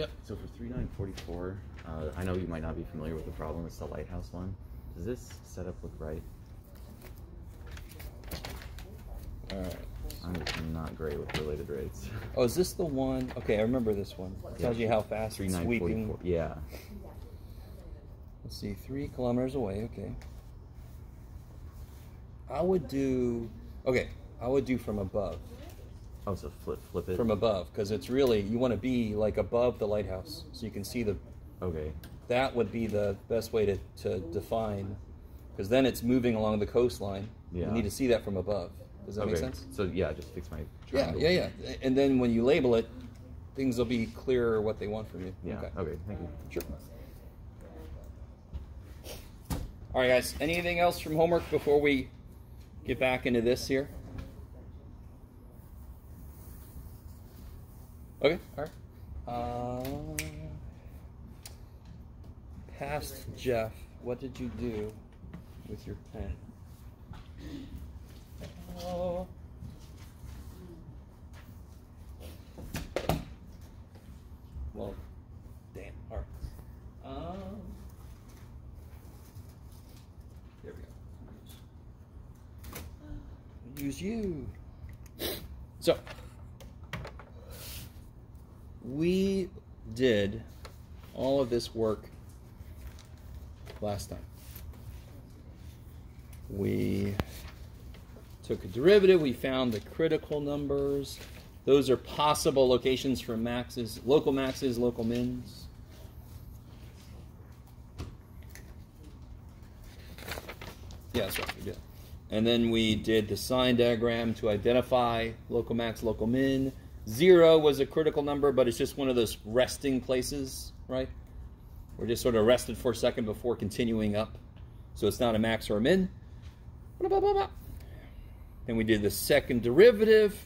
Yep. So for 3944, uh, I know you might not be familiar with the problem. It's the lighthouse one. Does this setup look right? All right. I'm not great with related rates. Oh, is this the one? Okay, I remember this one. It tells you how fast it's sweeping. Yeah. Let's see, three kilometers away. Okay. I would do. Okay, I would do from above. Oh, so flip flip it. From above, because it's really you want to be like above the lighthouse, so you can see the. okay. That would be the best way to to define, because then it's moving along the coastline. Yeah. You need to see that from above. Does that okay. make sense? So yeah, just fix my. Yeah, triangle. yeah, yeah. And then when you label it, things will be clearer what they want from you. Yeah. Okay. Okay. Thank you. Sure. All right, guys. Anything else from homework before we get back into this here? Okay. All right. Uh, past Jeff, what did you do with your pen? Oh. Well, damn. All right. Um, there we go. Use you. So, we did all of this work last time. We took a derivative, we found the critical numbers. Those are possible locations for maxes, local maxes, local mins. Yeah, that's right, we did. And then we did the sign diagram to identify local max, local min. Zero was a critical number, but it's just one of those resting places, right? We're just sort of rested for a second before continuing up. So it's not a max or a min. Then we did the second derivative.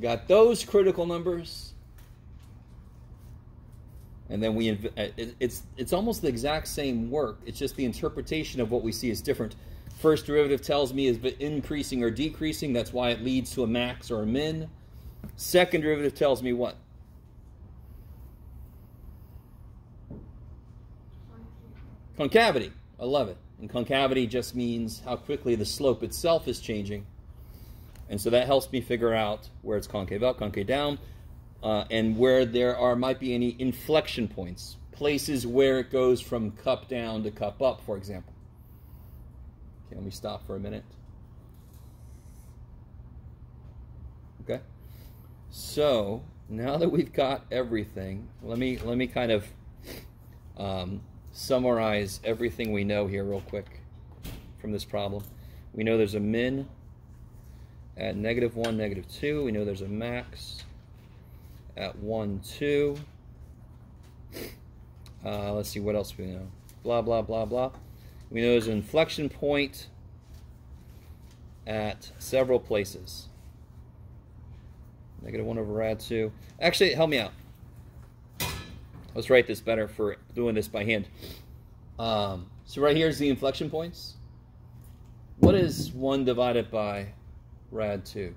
Got those critical numbers. And then we, uh, it- it's, it's almost the exact same work. It's just the interpretation of what we see is different. First derivative tells me is increasing or decreasing. That's why it leads to a max or a min. Second derivative tells me what? Concavity. I love it. And concavity just means how quickly the slope itself is changing. And so that helps me figure out where it's concave up, concave down, uh, and where there are might be any inflection points, places where it goes from cup down to cup up, for example. Let me stop for a minute. So now that we've got everything, let me let me kind of um, summarize everything we know here real quick from this problem. We know there's a min at negative 1, negative 2. We know there's a max at 1, 2. Uh, let's see what else we know. Blah, blah, blah, blah. We know there's an inflection point at several places. Negative 1 over rad 2. Actually, help me out. Let's write this better for doing this by hand. Um, so right here is the inflection points. What is 1 divided by rad 2?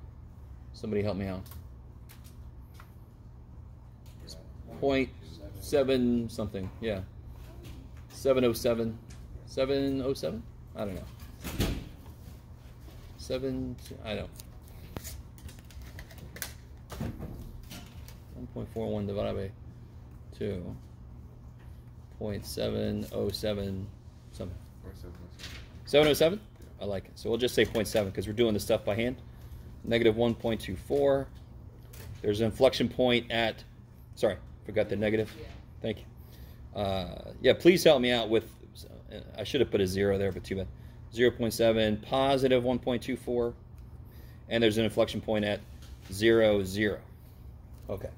Somebody help me out. Point seven something, yeah. 707. 707? I don't know. 7, I don't. 1.41 divided by 2. 0.707 something. 707? I like it. So we'll just say 0.7 because we're doing this stuff by hand. Negative 1.24. There's an inflection point at, sorry, forgot the negative. Thank you. Uh, yeah, please help me out with, I should have put a zero there, but too bad. 0.7, positive 1.24. And there's an inflection point at 0, 0. Okay.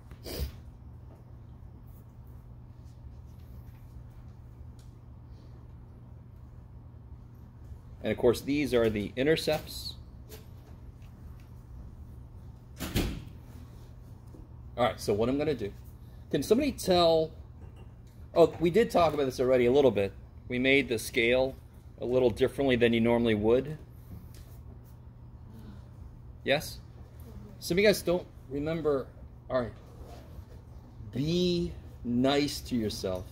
And of course, these are the intercepts. All right, so what I'm going to do. Can somebody tell? Oh, we did talk about this already a little bit. We made the scale a little differently than you normally would. Yes? Some of you guys don't remember. All right. Be nice to yourself.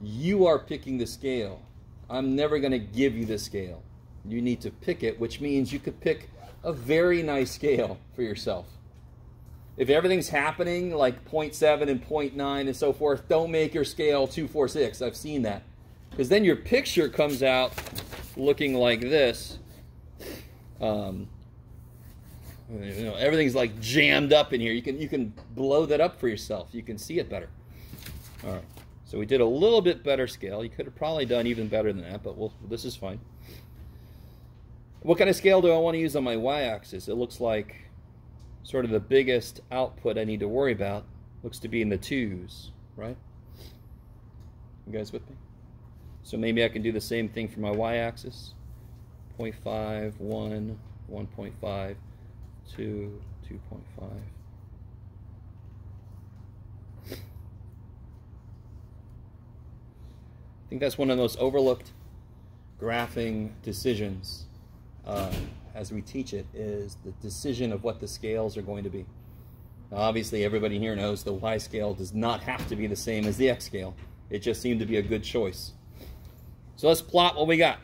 You are picking the scale. I'm never going to give you the scale. You need to pick it, which means you could pick a very nice scale for yourself. If everything's happening like 0.7 and 0.9 and so forth, don't make your scale 246. I've seen that. Because then your picture comes out looking like this. Um, you know, everything's like jammed up in here. You can you can blow that up for yourself. You can see it better. All right. So we did a little bit better scale. You could have probably done even better than that, but we'll, this is fine. What kind of scale do I want to use on my y-axis? It looks like sort of the biggest output I need to worry about looks to be in the twos, right? You guys with me? So maybe I can do the same thing for my y-axis. 0.5, 1, 1.5, 2, 2.5. I think that's one of the most overlooked graphing decisions uh, as we teach it is the decision of what the scales are going to be. Now, obviously, everybody here knows the y scale does not have to be the same as the x scale. It just seemed to be a good choice. So let's plot what we got.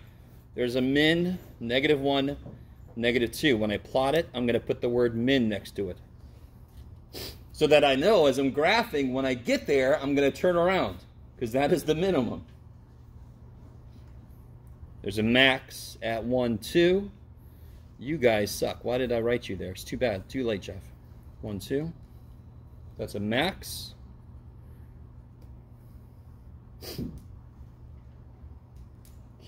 There's a min, negative 1, negative 2. When I plot it, I'm going to put the word min next to it. So that I know as I'm graphing, when I get there, I'm going to turn around because that is the minimum. There's a max at 1, 2. You guys suck. Why did I write you there? It's too bad. Too late, Jeff. 1, 2. That's a max.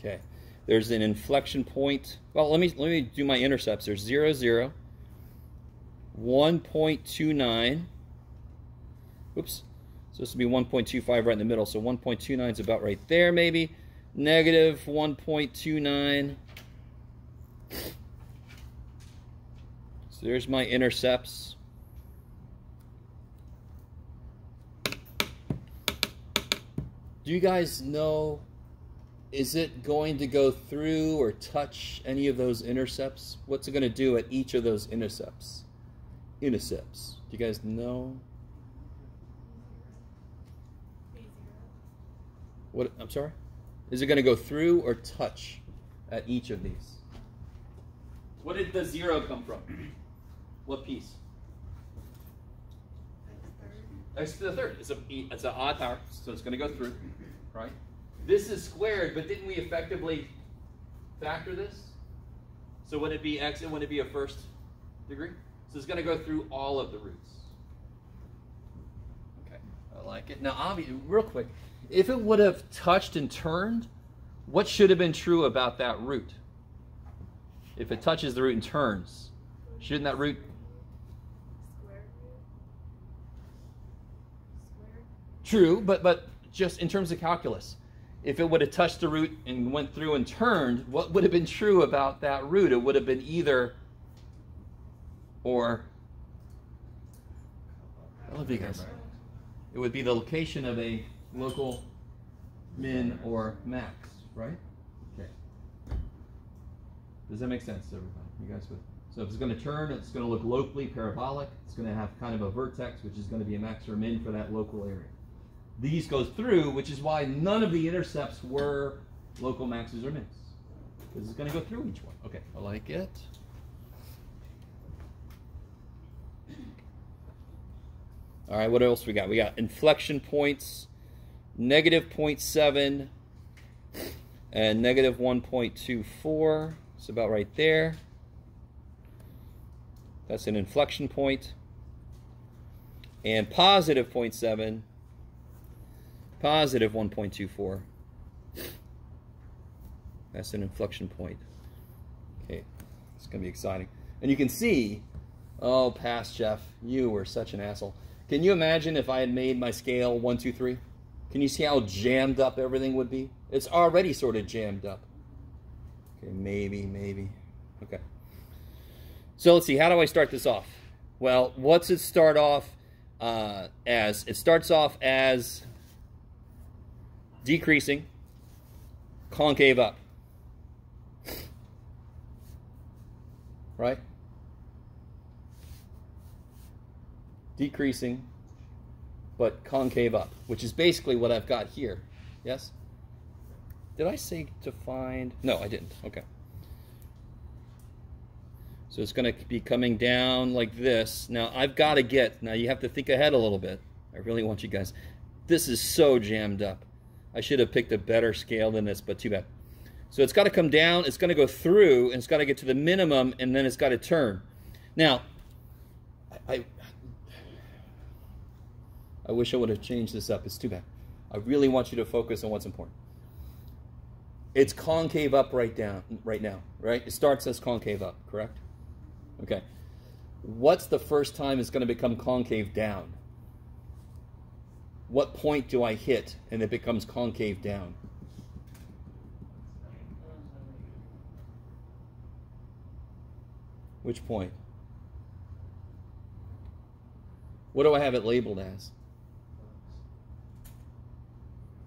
Okay. There's an inflection point. Well, let me let me do my intercepts. There's 0, 0, 1.29. Oops. So this would be 1.25 right in the middle. So 1.29 is about right there, maybe negative 1.29. So there's my intercepts. Do you guys know, is it going to go through or touch any of those intercepts? What's it going to do at each of those intercepts? Intercepts. Do you guys know? What? I'm sorry? Is it going to go through or touch at each of these? What did the zero come from? What piece? X to the third. It's a it's an odd power, so it's going to go through, right? This is squared, but didn't we effectively factor this? So would it be x and would it be a first degree? So it's going to go through all of the roots. Okay, I like it. Now, obviously, real quick, if it would have touched and turned, what should have been true about that root? If it touches the root and turns, shouldn't that root? Square root? True, but but just in terms of calculus, if it would have touched the root and went through and turned, what would have been true about that root? It would have been either or. I love you guys. It would be the location of a local min or max, right? Okay. Does that make sense to everybody? You guys with? So if it's going to turn, it's going to look locally parabolic. It's going to have kind of a vertex, which is going to be a max or min for that local area. These go through, which is why none of the intercepts were local maxes or mins. Because it's going to go through each one. Okay, I like it. All right, what else we got? We got inflection points, negative 0.7 and negative 1.24. It's about right there. That's an inflection point. And positive 0.7, positive 1.24. That's an inflection point. Okay, it's going to be exciting. And you can see, oh, past Jeff, you were such an asshole. Can you imagine if I had made my scale 1, 2, 3? Can you see how jammed up everything would be? It's already sort of jammed up. Okay, maybe, maybe. Okay. So let's see, how do I start this off? Well, what's it start off uh, as? It starts off as decreasing, concave up. Right? Decreasing, but concave up, which is basically what I've got here. Yes? Did I say to find? No, I didn't. Okay. So it's going to be coming down like this. Now I've got to get, now you have to think ahead a little bit. I really want you guys. This is so jammed up. I should have picked a better scale than this, but too bad. So it's got to come down, it's going to go through, and it's got to get to the minimum, and then it's got to turn. Now, I, I wish I would have changed this up. It's too bad. I really want you to focus on what's important. It's concave up right down right now, right? It starts as concave up, correct? Okay. What's the first time it's going to become concave down? What point do I hit and it becomes concave down? Which point? What do I have it labeled as?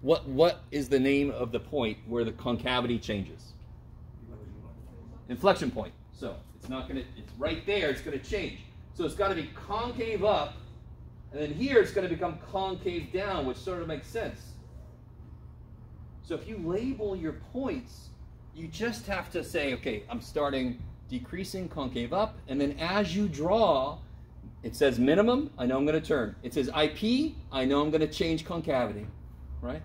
What what is the name of the point where the concavity changes? Inflection point. So it's not gonna it's right there, it's gonna change. So it's gotta be concave up, and then here it's gonna become concave down, which sort of makes sense. So if you label your points, you just have to say, okay, I'm starting decreasing concave up, and then as you draw, it says minimum, I know I'm going to turn. It says IP, I know I'm going to change concavity, right?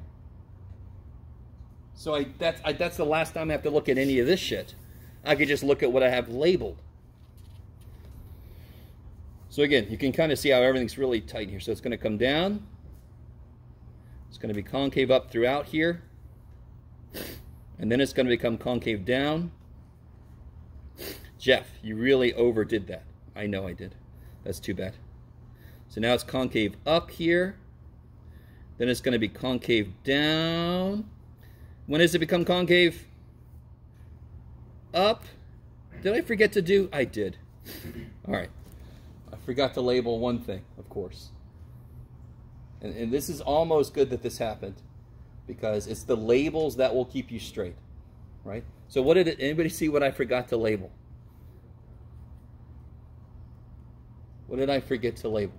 So I, that's, I, that's the last time I have to look at any of this shit. I could just look at what I have labeled. So again, you can kind of see how everything's really tight here. So it's going to come down. It's going to be concave up throughout here. And then it's going to become concave down. Jeff, you really overdid that. I know I did. That's too bad. So now it's concave up here. Then it's going to be concave down. When does it become concave? Up. Did I forget to do? I did. All right. Forgot to label one thing, of course. And, and this is almost good that this happened because it's the labels that will keep you straight, right? So what did it, anybody see what I forgot to label? What did I forget to label?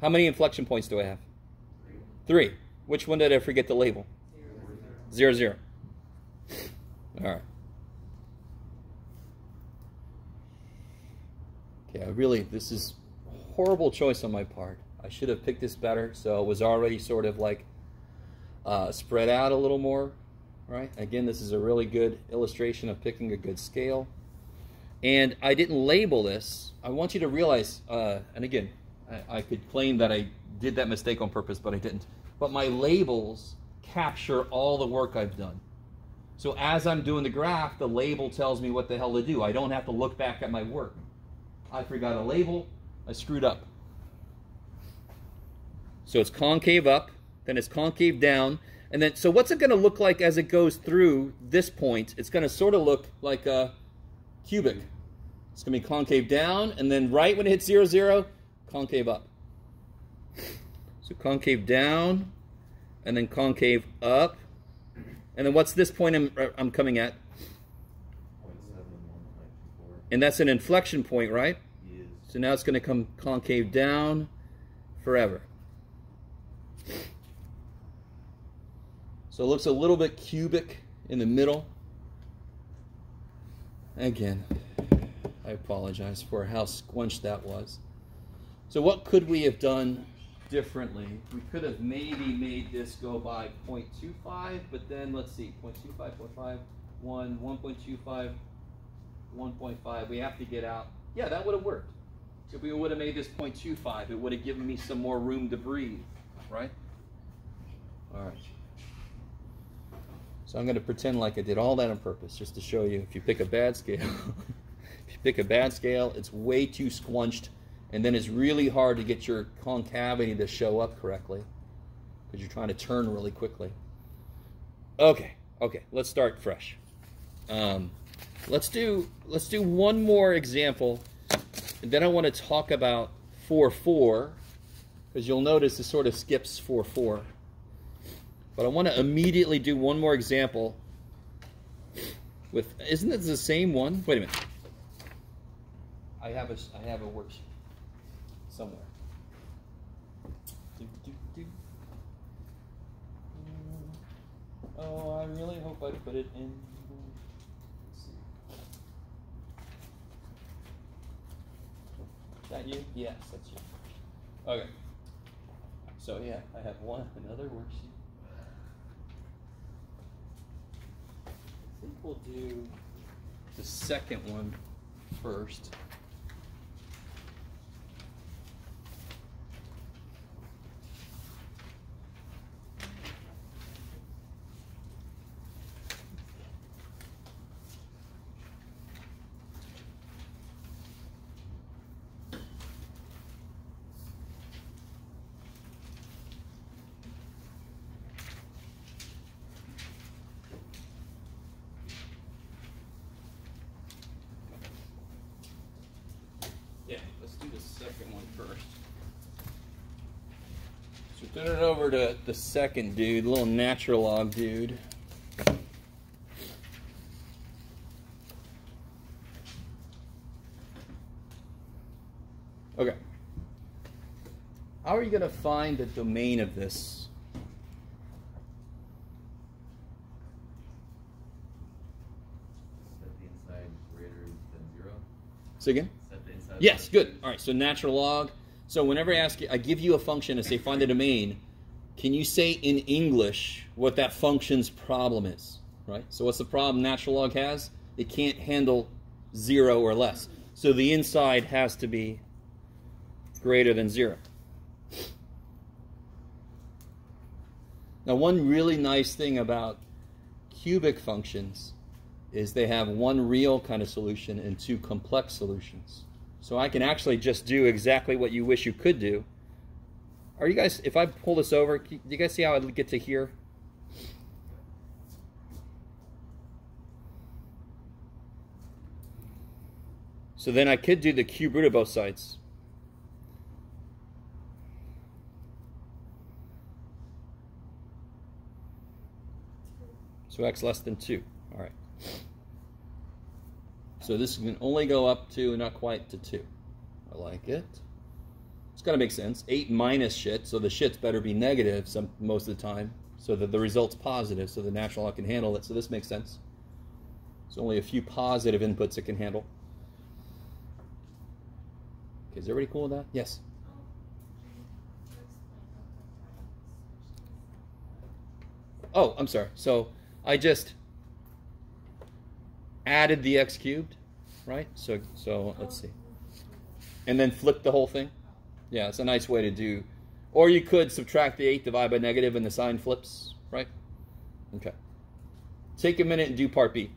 How many inflection points do I have? Three. Which one did I forget to label? Zero, zero. All right. I really, this is horrible choice on my part. I should have picked this better, so it was already sort of like uh, spread out a little more, right? Again, this is a really good illustration of picking a good scale. And I didn't label this. I want you to realize, uh, and again, I, I could claim that I did that mistake on purpose, but I didn't. But my labels capture all the work I've done. So as I'm doing the graph, the label tells me what the hell to do. I don't have to look back at my work. I forgot a label, I screwed up. So it's concave up, then it's concave down, and then, so what's it going to look like as it goes through this point? It's going to sort of look like a, cubic. It's going to be concave down, and then right when it hits 0, 0, concave up. So concave down, and then concave up. And then what's this point I'm, I'm coming at? And that's an inflection point, right? Yes. So now it's going to come concave down forever. So it looks a little bit cubic in the middle. Again, I apologize for how squunched that was. So what could we have done differently? We could have maybe made this go by 0.25, but then let's see, 0.25, 0.5, 1, 1.25, 1.5. We have to get out. Yeah, that would have worked. If we would have made this 0.25, it would have given me some more room to breathe, right? All right. So I'm going to pretend like I did all that on purpose just to show you if you pick a bad scale, if you pick a bad scale, it's way too squunched and then it's really hard to get your concavity to show up correctly because you're trying to turn really quickly. Okay, okay, let's start fresh. Um, Let's do let's do one more example, and then I want to talk about 4-4, because you'll notice it sort of skips 4-4. But I want to immediately do one more example with, isn't it the same one? Wait a minute. I have a, I have a worksheet somewhere. Oh, I really hope I put it in that you? Yes, that's you. Okay. So yeah, I have one another worksheet. I think we'll do the second one first. Yeah, let's do the second one first. So turn it over to the second dude, little natural log dude. Okay. How are you going to find the domain of this? Set the inside greater than zero. Say again? Set the inside. Yes, good. All right, so natural log. So whenever I ask you, I give you a function and say find the domain, can you say in English what that function's problem is? Right? So what's the problem natural log has? It can't handle zero or less. So the inside has to be greater than zero. Now one really nice thing about cubic functions is they have one real kind of solution and two complex solutions. So I can actually just do exactly what you wish you could do. Are you guys, if I pull this over, do you guys see how I get to here? So then I could do the cube root of both sides. So x less than 2. All right. So this can only go up to, not quite to 2. I like it. It's got to make sense. 8 minus shit, so the shits better be negative some most of the time, so that the result's positive, so the natural log can handle it. So this makes sense. There's only a few positive inputs it can handle. Okay, is everybody cool with that? Yes. Oh, I'm sorry. So I just added the x cubed, right? So so let's see. And then flip the whole thing. Yeah, it's a nice way to do. Or you could subtract the 8, divide by negative, and the sign flips, right? Okay. Take a minute and do part B.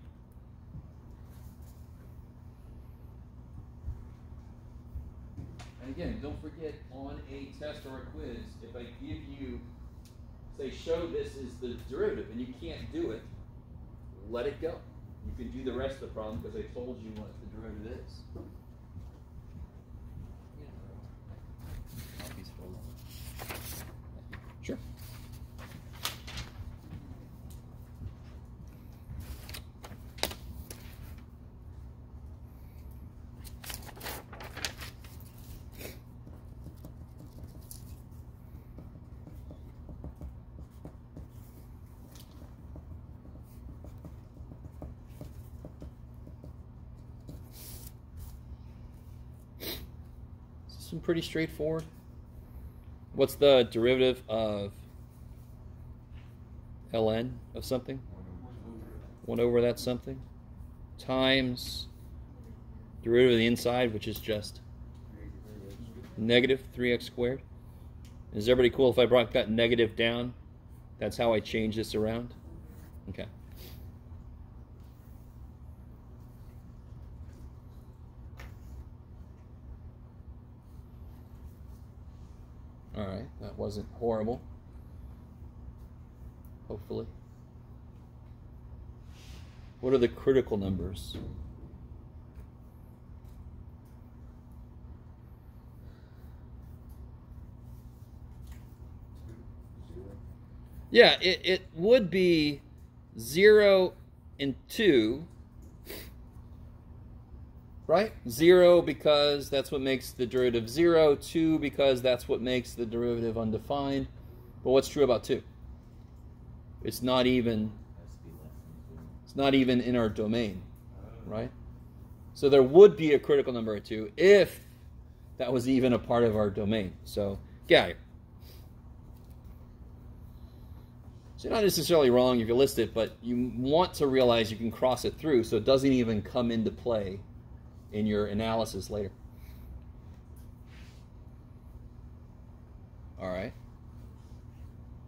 And again, don't forget on a test or a quiz, if I give you, say, show this is the derivative, and you can't do it, let it go. You can do the rest of the problem because I told you what the derivative is. Sure. Some pretty straightforward. What's the derivative of ln of something? 1 over that something times derivative of the inside, which is just negative 3x squared. Is everybody cool if I brought that negative down? That's how I change this around? Okay. All right, that wasn't horrible. Hopefully. What are the critical numbers? Yeah, it, it would be 0 and 2, right? 0 because that's what makes the derivative 0, 2 because that's what makes the derivative undefined. But what's true about 2? It's not even It's not even in our domain, right? So there would be a critical number of 2 if that was even a part of our domain. So here. So you're not necessarily wrong if you list it, but you want to realize you can cross it through so it doesn't even come into play in your analysis later. All right.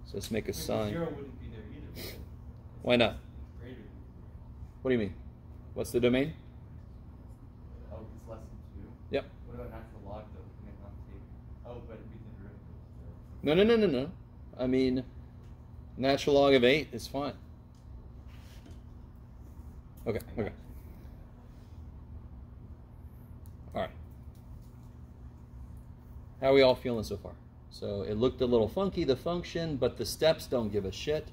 So let's make a sign. Zero wouldn't be there either. Why not? Greater. What do you mean? What's the domain? Oh, it's less than two. Yep. What about natural log though? Can it not take? Oh, but it'd be the derivative. so- No, no, no, no, no. I mean, natural log of 8 is fine. Okay, okay. All right. How are we all feeling so far? So it looked a little funky, the function, but the steps don't give a shit.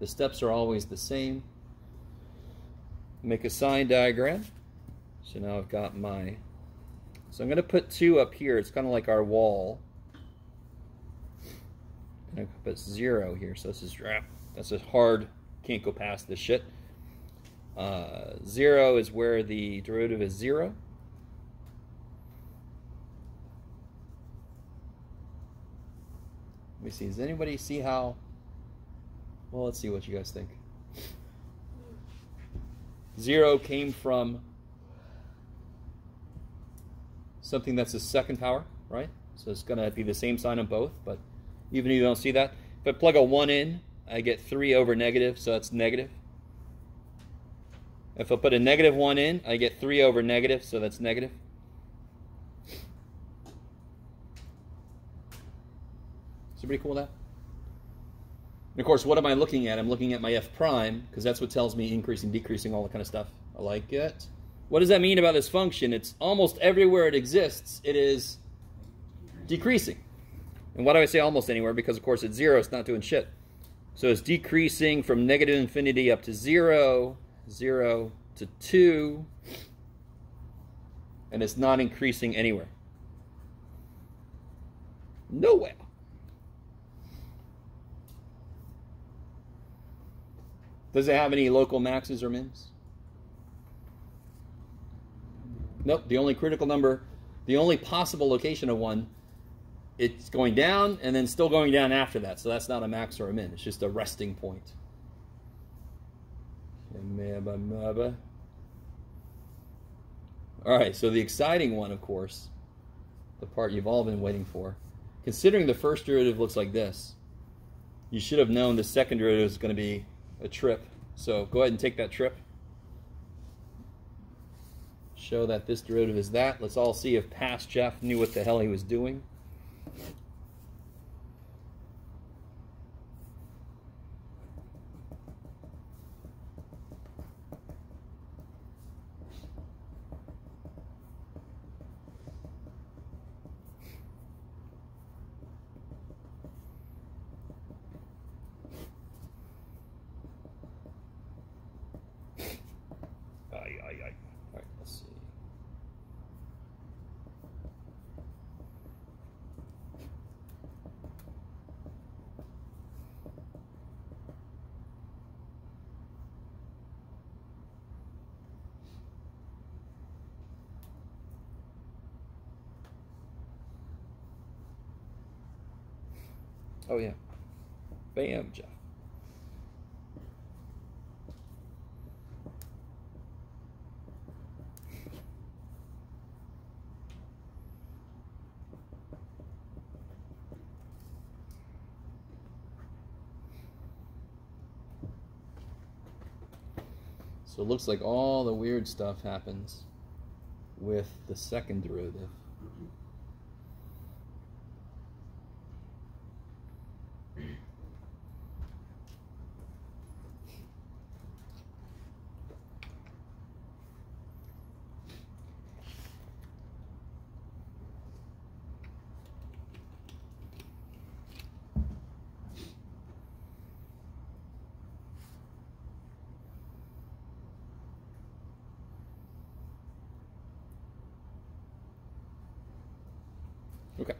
The steps are always the same. Make a sign diagram. So now I've got my, so I'm going to put 2 up here. It's kind of like our wall. And I put 0 here, so this is, ah, that's a hard, can't go past this shit. Uh, 0 is where the derivative is 0. Let me see. Does anybody see how? Well, let's see what you guys think. Zero came from something that's a second power, right? So it's going to be the same sign on both, but even if you don't see that, if I plug a 1 in, I get 3 over negative, so that's negative. If I put a negative 1 in, I get 3 over negative, so that's negative. Is everybody cool with that? And of course, what am I looking at? I'm looking at my f prime, because that's what tells me increasing, decreasing, all that kind of stuff. I like it. What does that mean about this function? It's almost everywhere it exists, it is decreasing. And why do I say almost anywhere? Because, of course, at zero, it's not doing shit. So it's decreasing from negative infinity up to zero, zero to two, and it's not increasing anywhere. Nowhere. Does it have any local maxes or mins? Nope. The only critical number, the only possible location of one, it's going down and then still going down after that. So that's not a max or a min. It's just a resting point. All right. So the exciting one, of course, the part you've all been waiting for. Considering the first derivative looks like this, you should have known the second derivative is going to be a trip. So go ahead and take that trip. Show that this derivative is that. Let's all see if past Jeff knew what the hell he was doing. Aye, aye, aye. All right, let's see. Oh yeah. Bam, Jeff. So it looks like all the weird stuff happens with the second derivative. Okay.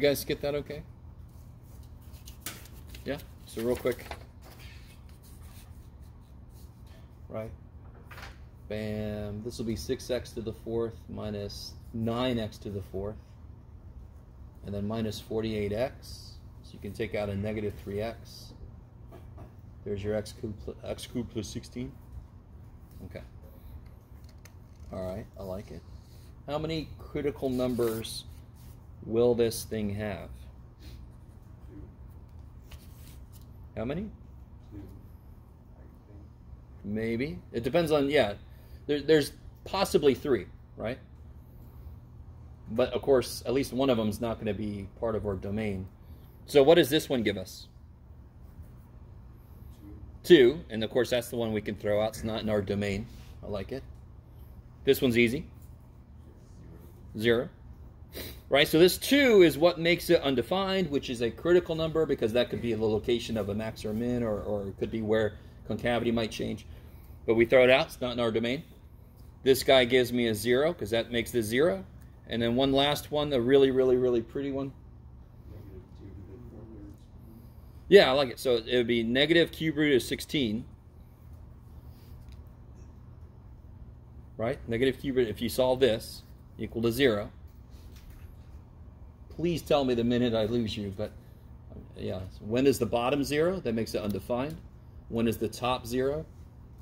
You guys get that okay? Yeah? So real quick. right? Bam. This will be 6x to the fourth minus 9x to the fourth. And then minus 48x. So you can take out a negative 3x. There's your x cubed, x cubed plus 16. Okay. All right, I like it. How many critical numbers will this thing have? How many? Maybe. It depends on, yeah. There, there's possibly three, right? But of course, at least one of them is not going to be part of our domain. So what does this one give us? Two. And of course, that's the one we can throw out. It's not in our domain. I like it. This one's easy. Zero. Right, so this two is what makes it undefined, which is a critical number because that could be the location of a max or a min, or, or it could be where concavity might change. But we throw it out, it's not in our domain. This guy gives me a zero because that makes this zero. And then one last one, the really, really, really pretty one. The. Yeah, I like it. So it would be negative cube root of 16. Right? Negative cube root, if you solve this, equal to zero. Please tell me the minute I lose you, but uh, yeah. When is the bottom zero? That makes it undefined. When is the top zero?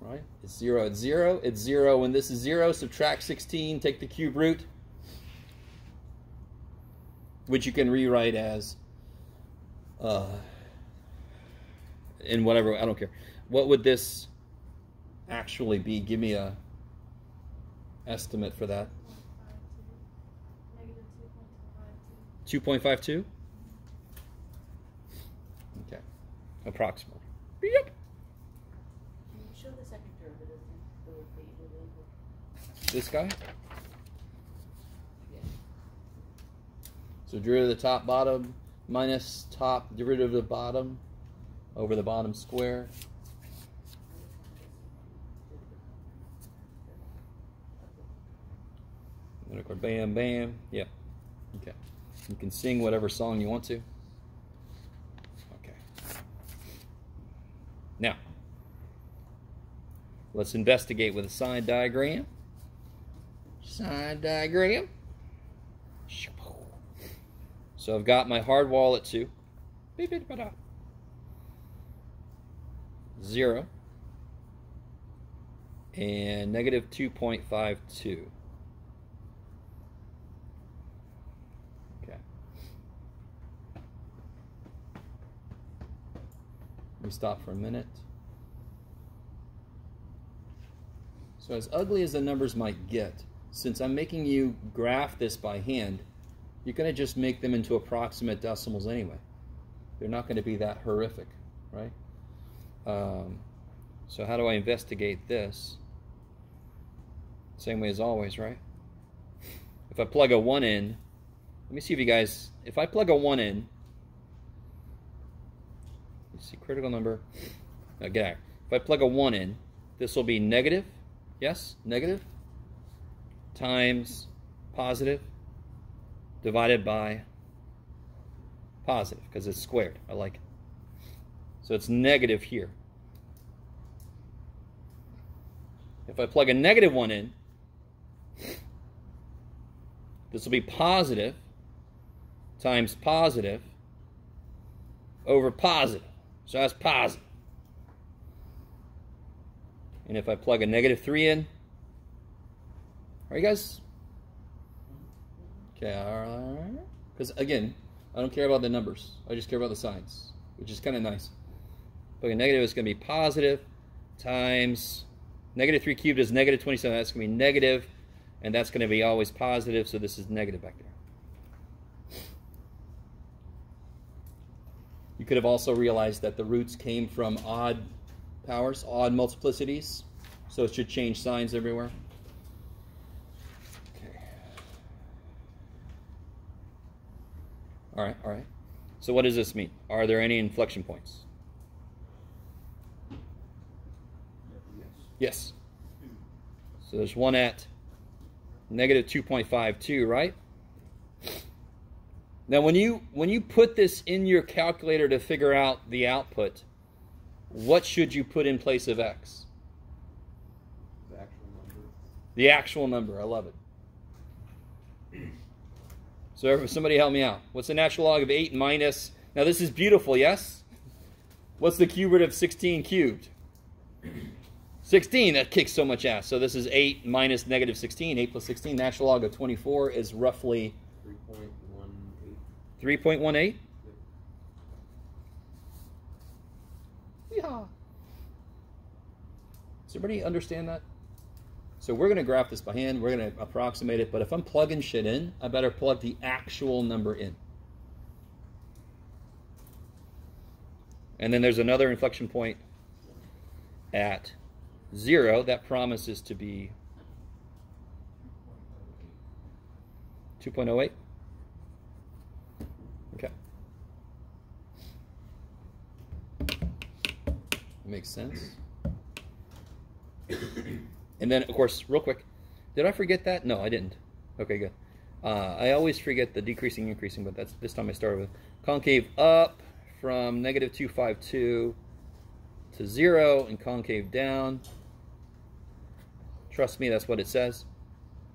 Right? It's zero at zero. It's zero when this is zero. Subtract 16, take the cube root, which you can rewrite as uh, in whatever I don't care. What would this actually be? Give me a estimate for that. 2.52? Okay, approximately. Yep. Can you show the second derivative the This guy? So derivative of the top bottom minus top derivative of the bottom over the bottom square. Bam, bam. Yep. Okay. You can sing whatever song you want to. Okay. Now, let's investigate with a sign diagram. Sign diagram. So I've got my hard wall at 2. Beep, beep, ba-da. 0. And negative 2.52. stop for a minute. So as ugly as the numbers might get, since I'm making you graph this by hand, you're going to just make them into approximate decimals anyway. They're not going to be that horrific, right? Um, so how do I investigate this? Same way as always, right? If I plug a 1 in, let me see if you guys, if I plug a 1 in, see critical number, out. If I plug a 1 in, this will be negative, yes, negative, times positive, divided by positive, because it's squared. I like it. So it's negative here. If I plug a negative 1 in, this will be positive times positive over positive. So that's positive. And if I plug a negative 3 in, are you guys? Okay, alright. Because again, I don't care about the numbers. I just care about the signs, which is kind of nice. But a negative is going to be positive times negative 3 cubed is negative 27. That's going to be negative, and that's going to be always positive, so this is negative back there. You could have also realized that the roots came from odd powers, odd multiplicities, so it should change signs everywhere. Okay. All right, all right. So what does this mean? Are there any inflection points? Yes. Yes. So there's one at negative 2.52, right? Now when you when you put this in your calculator to figure out the output, what should you put in place of x? The actual number. The actual number. I love it. So somebody help me out. What's the natural log of 8 minus... Now this is beautiful, yes? What's the cube root of 16 cubed? 16, that kicks so much ass. So this is 8 minus negative 16. 8 plus 16, natural log of 24 is roughly 3.18. 3.18. Yeah. Does everybody understand that? So we're going to graph this by hand. We're going to approximate it. But if I'm plugging shit in, I better plug the actual number in. And then there's another inflection point at 0 that promises to be 2.08. Makes sense. and then, of course, real quick, did I forget that? No, I didn't. Okay, good. Uh, I always forget the decreasing, increasing, but that's this time I started with concave up from negative 252 to 0 and concave down. Trust me, that's what it says.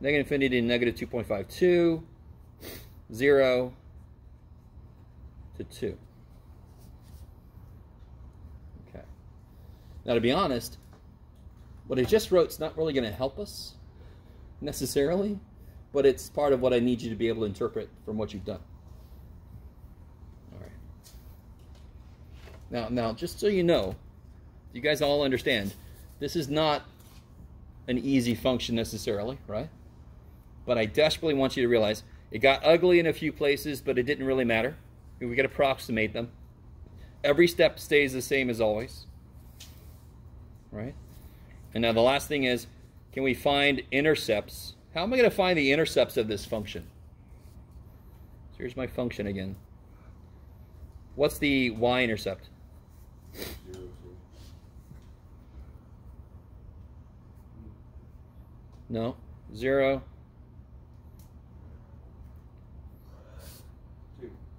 Negative infinity to negative 2.52, 0 to 2. Now, to be honest, what I just wrote is not really going to help us necessarily, but it's part of what I need you to be able to interpret from what you've done. All right. Now, now, just so you know, you guys all understand, this is not an easy function necessarily, right? But I desperately want you to realize it got ugly in a few places, but it didn't really matter. We could approximate them. Every step stays the same as always, right? And now the last thing is, can we find intercepts? How am I going to find the intercepts of this function? So here's my function again. What's the y-intercept? No. Zero.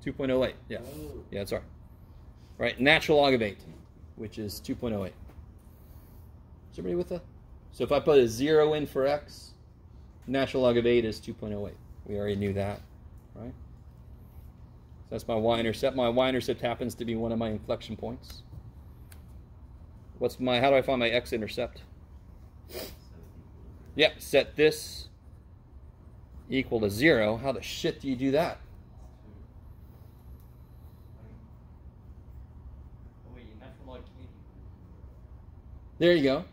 2.08. Yeah. Oh. Yeah, that's right. Right. Natural log of 8, which is 2.08. With? So if I put a 0 in for x, natural log of 8 is 2.08. We already knew that, right? So that's my y-intercept. My y-intercept happens to be one of my inflection points. What's my, how do I find my x-intercept? Yep, set this equal to 0. How the shit do you do that? There you go.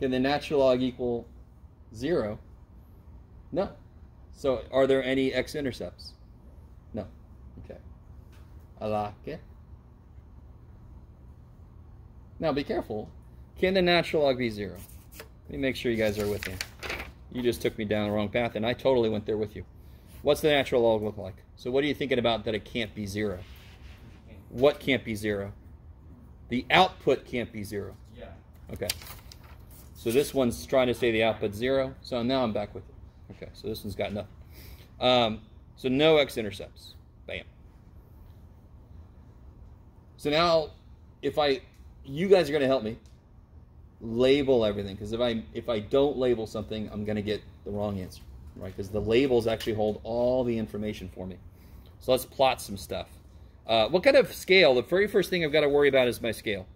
Can the natural log equal zero? No. So are there any x-intercepts? No. Okay. It. Now be careful. Can the natural log be zero? Let me make sure you guys are with me. You just took me down the wrong path and I totally went there with you. What's the natural log look like? So what are you thinking about that it can't be zero? What can't be zero? The output can't be zero. Yeah. Okay. So this one's trying to say the output zero. So now I'm back with it. Okay, so this one's got nothing. Um, so no x-intercepts. Bam. So now, if I, you guys are going to help me label everything because if I if I don't label something, I'm going to get the wrong answer, right? Because the labels actually hold all the information for me. So let's plot some stuff. Uh, what kind of scale? The very first thing I've got to worry about is my scale,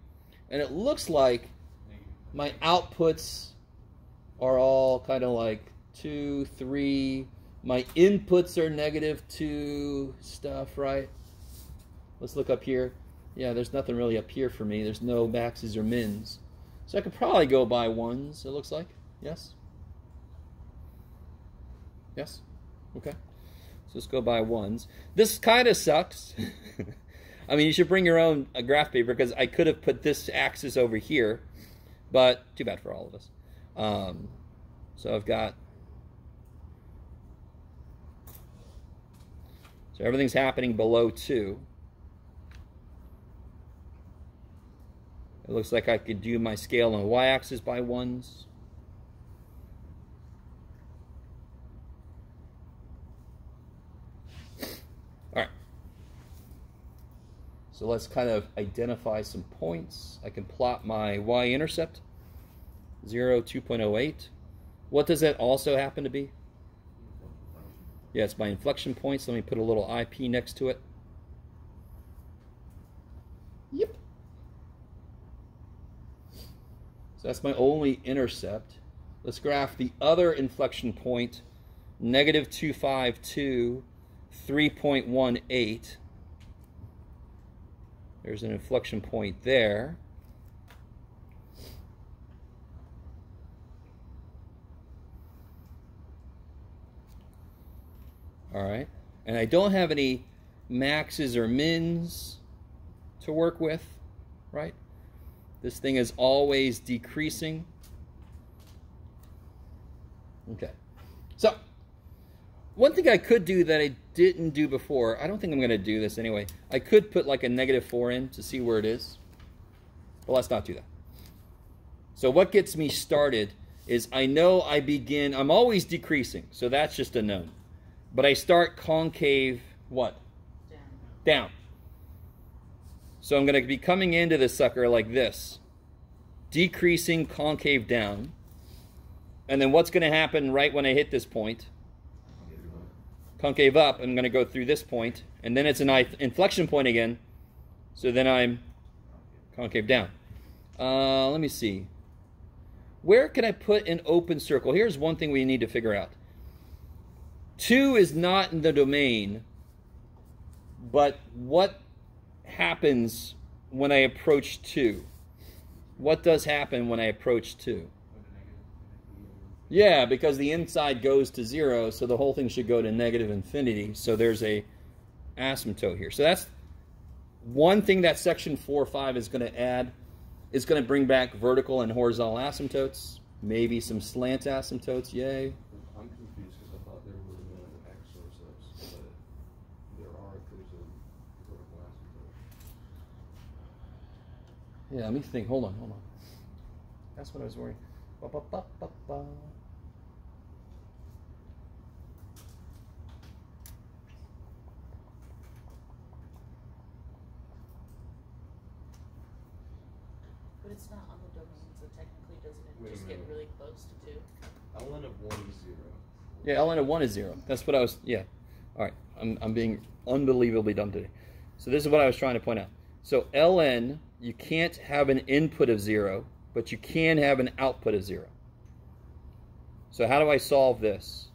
and it looks like my outputs are all kind of like two, three. My inputs are negative two stuff, right? Let's look up here. Yeah, there's nothing really up here for me. There's no maxes or mins. So I could probably go by ones, it looks like. Yes? Yes? Okay. So let's go by ones. This kind of sucks. I mean, you should bring your own uh, graph paper because I could have put this axis over here, but too bad for all of us. Um, so I've got So everything's happening below 2. It looks like I could do my scale on the y-axis by ones. So let's kind of identify some points. I can plot my y-intercept, 0, 2.08. What does that also happen to be? Yeah, it's my inflection points. Let me put a little IP next to it. Yep. So that's my only intercept. Let's graph the other inflection point, negative 252, 3.18. There's an inflection point there. All right. And I don't have any maxes or mins to work with, right? This thing is always decreasing. Okay. So, one thing I could do that I didn't do before, I don't think I'm going to do this anyway. I could put like a negative 4 in to see where it is. But let's not do that. So what gets me started is I know I begin, I'm always decreasing. So that's just a known. But I start concave, what? Down. Down. So I'm going to be coming into this sucker like this. Decreasing concave down. And then what's going to happen right when I hit this point? Concave up. I'm going to go through this point, And then it's an inflection point again. So then I'm concave down. Uh, let me see. Where can I put an open circle? Here's one thing we need to figure out. 2 is not in the domain, but what happens when I approach 2? What does happen when I approach 2? Yeah, because the inside goes to 0, so the whole thing should go to negative infinity. So there's a asymptote here. So that's one thing that section 4.5 is going to add. It's going to bring back vertical and horizontal asymptotes, maybe some slant asymptotes, yay. I'm confused because I thought there would have been X intercepts, but there are, there's a vertical asymptote. Yeah, let me think. Hold on, hold on. That's what I was worrying. Ba, ba, ba, it's not on the domain, so technically doesn't it Wait a just get minute. really close to two? ln of one is zero. Yeah, ln of 1 is 0. That's what I was, yeah. All right, I'm, I'm being unbelievably dumb today. So this is what I was trying to point out. So ln, you can't have an input of 0, but you can have an output of 0. So how do I solve this?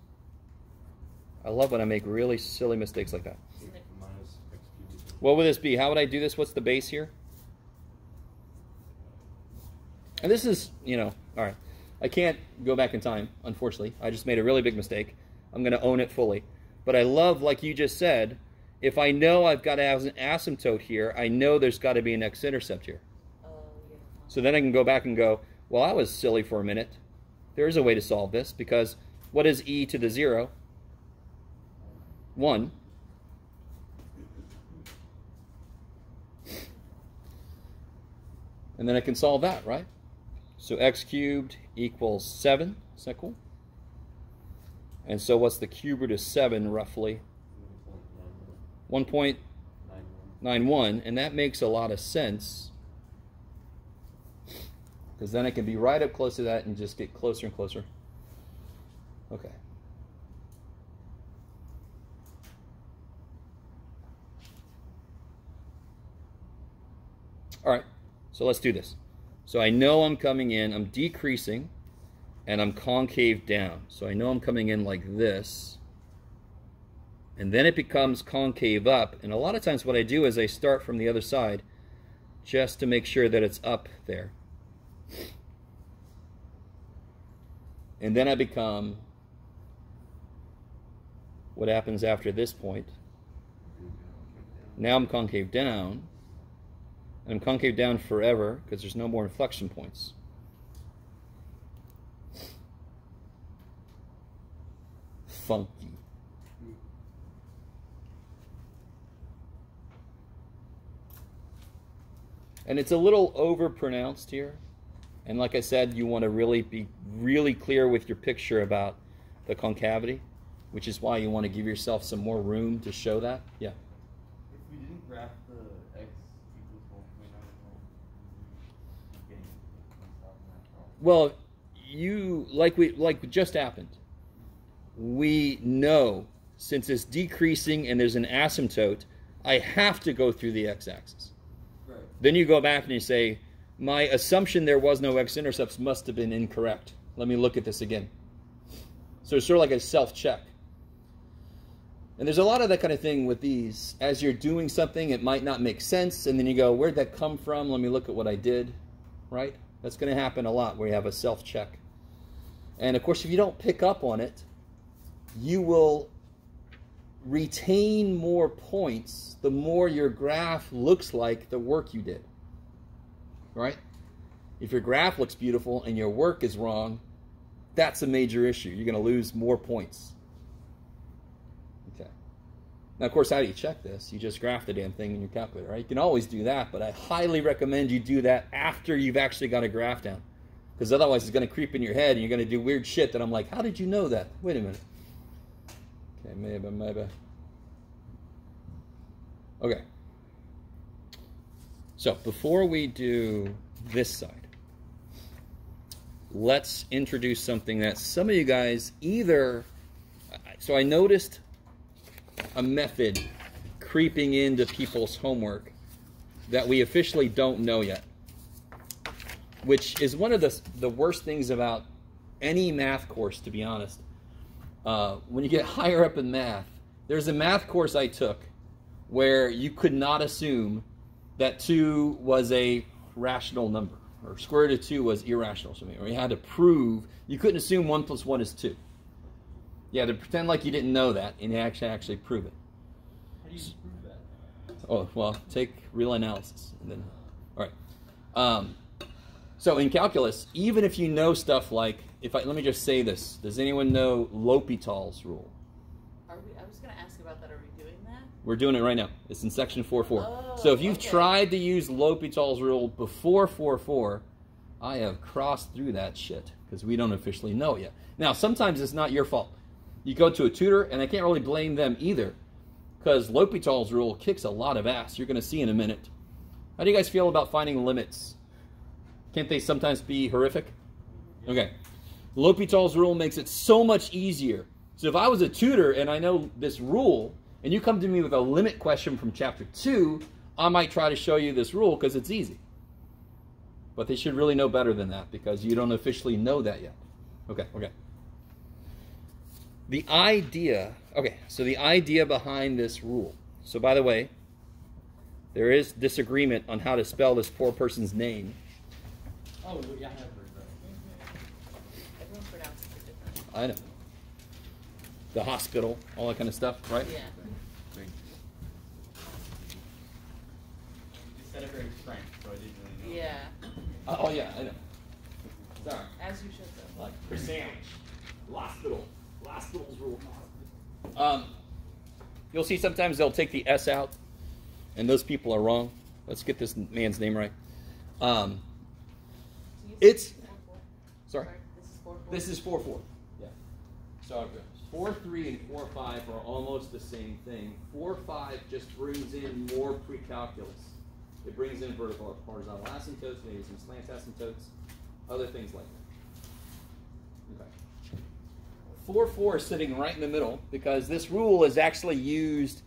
I love when I make really silly mistakes like that. Isn't it Minus x cubed. What would this be? How would I do this? What's the base here? And this is, you know, all right. I can't go back in time, unfortunately. I just made a really big mistake. I'm going to own it fully. But I love, like you just said, if I know I've got to have an asymptote here, I know there's got to be an x-intercept here. Oh, yeah. So then I can go back and go, well, I was silly for a minute. There is a way to solve this because what is e to the 0? 1. And then I can solve that, right? So x cubed equals 7. Is? And so what's the cube root of 7 roughly? 1.91. Nine one. And that makes a lot of sense. Because then I can be right up close to that and just get closer and closer. Okay. All right, so let's do this. So I know I'm coming in, I'm decreasing, and I'm concave down. So I know I'm coming in like this. And then it becomes concave up. And a lot of times what I do is I start from the other side just to make sure that it's up there. And then I become what happens after this point. Now I'm concave down. And concave down forever because there's no more inflection points. Funky. And it's a little overpronounced here. And like I said, you want to really be really clear with your picture about the concavity, which is why you want to give yourself some more room to show that. Yeah. If we didn't graph the x equals one point nine one, getting stop that problem. Well, you like we like just happened. We know since it's decreasing and there's an asymptote, I have to go through the x-axis. Right. Then you go back and you say, my assumption there was no x-intercepts must have been incorrect. Let me look at this again. So it's sort of like a self-check. And there's a lot of that kind of thing with these. As you're doing something, it might not make sense, and then you go, where'd that come from? Let me look at what I did, right? That's going to happen a lot where you have a self-check. And of course, if you don't pick up on it, you will retain more points the more your graph looks like the work you did. Right? If your graph looks beautiful and your work is wrong, that's a major issue. You're going to lose more points. Now, of course, how do you check this? You just graph the damn thing in your calculator, right? You can always do that, but I highly recommend you do that after you've actually got a graph down. Because otherwise, it's going to creep in your head and you're going to do weird shit that I'm like, how did you know that? Wait a minute. Okay, maybe, maybe. Okay. So before we do this side, let's introduce something that some of you guys either. So I noticed a method creeping into people's homework that we officially don't know yet, which is one of the, the worst things about any math course, to be honest. Uh, when you get higher up in math, there's a math course I took where you could not assume that 2 was a rational number or square root of 2 was irrational something or you had to prove you couldn't assume 1 plus 1 is 2 you had to pretend like you didn't know that and actually actually prove it How do you prove that? oh well take real analysis and then all right um, so in calculus even if you know stuff like if I let me just say this does anyone know L'Hopital's rule Are we, I was gonna ask about that, are we doing that? We're doing it right now. It's in section 4-4. Oh, so if you've okay. tried to use L'Hopital's rule before 4-4, I have crossed through that shit because we don't officially know it yet. Now, sometimes it's not your fault. You go to a tutor, and I can't really blame them either because L'Hopital's rule kicks a lot of ass. You're going to see in a minute. How do you guys feel about finding limits? Can't they sometimes be horrific? Okay. L'Hopital's rule makes it so much easier. So if I was a tutor and I know this rule, and you come to me with a limit question from chapter 2, I might try to show you this rule because it's easy. But they should really know better than that because you don't officially know that yet. Okay, okay. The idea, okay, so the idea behind this rule. So by the way, there is disagreement on how to spell this poor person's name. Oh, yeah, I have heard that. Everyone pronounces it different. I know. The hospital, all that kind of stuff, right? Yeah. You said it very frank, so I didn't really know. Yeah. Oh, yeah, I know. Sorry. As you should though. like for sandwich. Hospital. Hospital's rule. Um, you'll see sometimes they'll take the S out, and those people are wrong. Let's get this man's name right. Um, It's- said four, four? sorry. This is four, four? This is four four. Yeah. So four three and four five are almost the same thing. Four five just brings in more pre-calculus. It brings in vertical horizontal asymptotes, maybe some slant asymptotes, other things like that. Okay. Four four is sitting right in the middle because this rule is actually used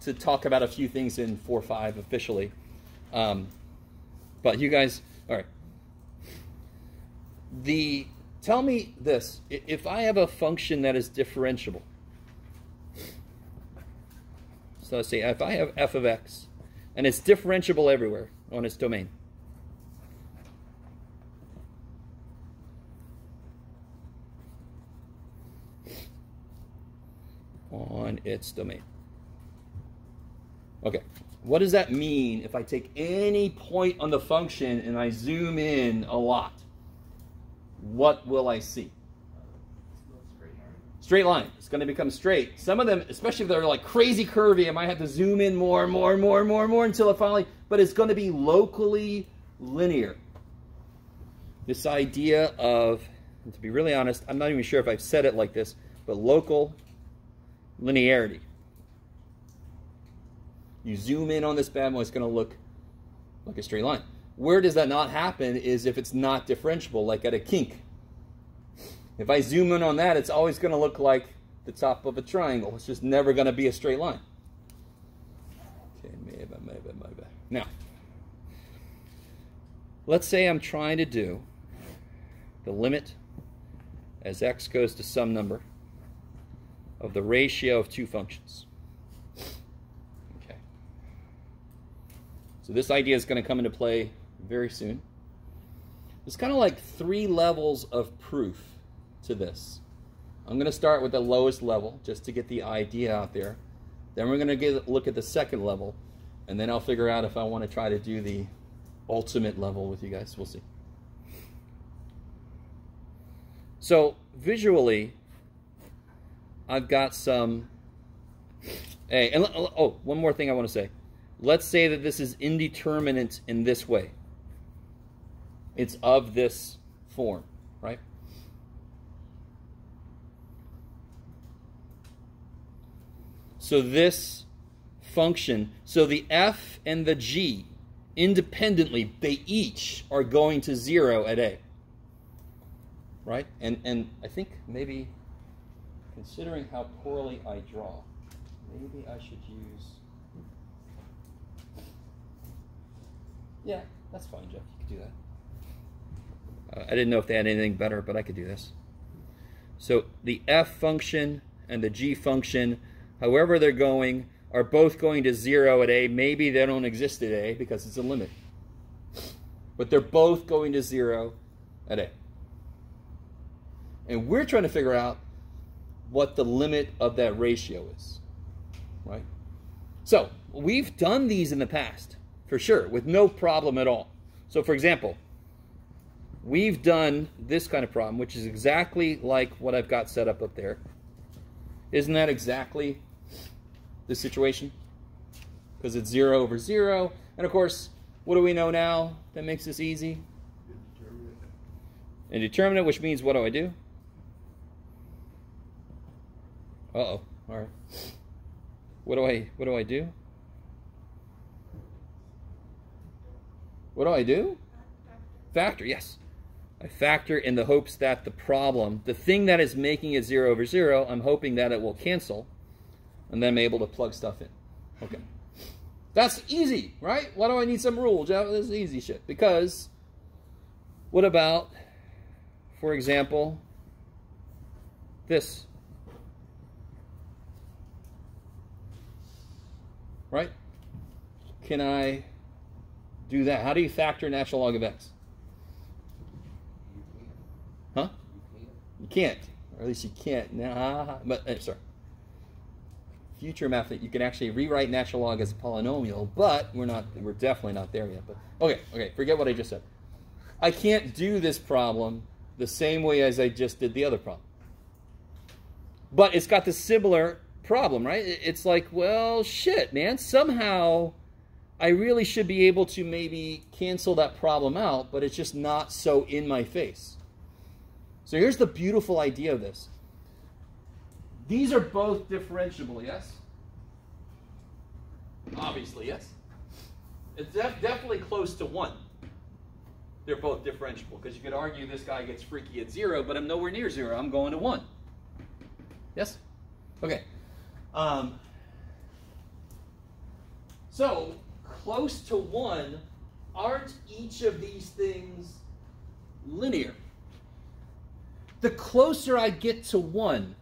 to talk about a few things in four five officially. Um, but you guys, all right the tell me this if i have a function that is differentiable so let's see, if i have f of x and it's differentiable everywhere on its domain on its domain okay what does that mean if i take any point on the function and i zoom in a lot what will I see? Straight line. It's going to become straight. Some of them, especially if they're like crazy curvy, I might have to zoom in more and more and more and more and more until it finally, but it's going to be locally linear. This idea of, to be really honest, I'm not even sure if I've said it like this, but local linearity. You zoom in on this bad boy, it's going to look like a straight line. Where does that not happen is if it's not differentiable, like at a kink. If I zoom in on that, it's always going to look like the top of a triangle. It's just never going to be a straight line. Okay, maybe, maybe, maybe. Now, let's say I'm trying to do the limit as x goes to some number of the ratio of two functions. Okay. So this idea is going to come into play very soon. There's kind of like three levels of proof to this. I'm going to start with the lowest level just to get the idea out there. Then we're going to look at the second level, and then I'll figure out if I want to try to do the ultimate level with you guys. We'll see. So visually, I've got some. Hey, and oh, one more thing I want to say. Let's say that this is indeterminate in this way. It's of this form, right? So this function, so the f and the g, independently, they each are going to 0 at a. Right? And, and I think maybe, considering how poorly I draw, maybe I should use... Yeah, that's fine, Jeff. You could do that. Uh, I didn't know if they had anything better, but I could do this. So the f function and the g function however they're going, are both going to zero at A. Maybe they don't exist at A because it's a limit. But they're both going to zero at A. And we're trying to figure out what the limit of that ratio is. Right? So, we've done these in the past, for sure, with no problem at all. So, for example, we've done this kind of problem, which is exactly like what I've got set up up there. Isn't that exactly the situation? Because it's 0 over 0. And of course, what do we know now that makes this easy? Indeterminate. Indeterminate, which means what do I do? Uh-oh. All right. What do I what do I do? What do I do? Factor, yes. I factor in the hopes that the problem, the thing that is making it 0 over 0, I'm hoping that it will cancel and then I'm able to plug stuff in. Okay. That's easy, right? Why do I need some rule? This is easy shit. Because what about, for example, this? Right? Can I do that? How do you factor natural log of x? Huh? You can't. Or at least you can't. Nah, but, uh, sorry future method, you can actually rewrite natural log as a polynomial, but we're not, we're definitely not there yet. But okay, okay, forget what I just said. I can't do this problem the same way as I just did the other problem. But it's got the similar problem, right? It's like, well, shit, man, somehow I really should be able to maybe cancel that problem out, but it's just not so in my face. So here's the beautiful idea of this. These are both differentiable, yes? Obviously, yes. It's def definitely close to 1. They're both differentiable, because you could argue this guy gets freaky at 0, but I'm nowhere near 0. I'm going to 1. Yes? Okay. Um, so, close to 1, aren't each of these things linear? The closer I get to 1,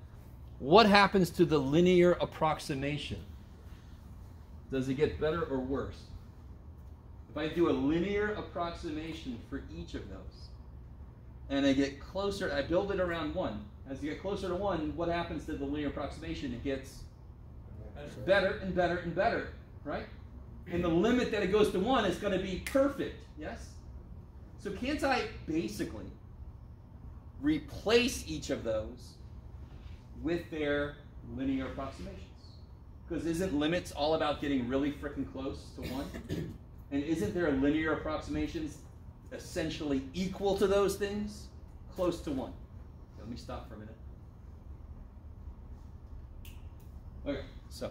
what happens to the linear approximation? Does it get better or worse? If I do a linear approximation for each of those, and I get closer, I build it around 1. As you get closer to 1, what happens to the linear approximation? It gets better and better and better, right? And the limit that it goes to 1 is going to be perfect, yes? So can't I basically replace each of those with their linear approximations. Because isn't limits all about getting really freaking close to one? and isn't there linear approximations essentially equal to those things? Close to one. Let me stop for a minute. Okay, so.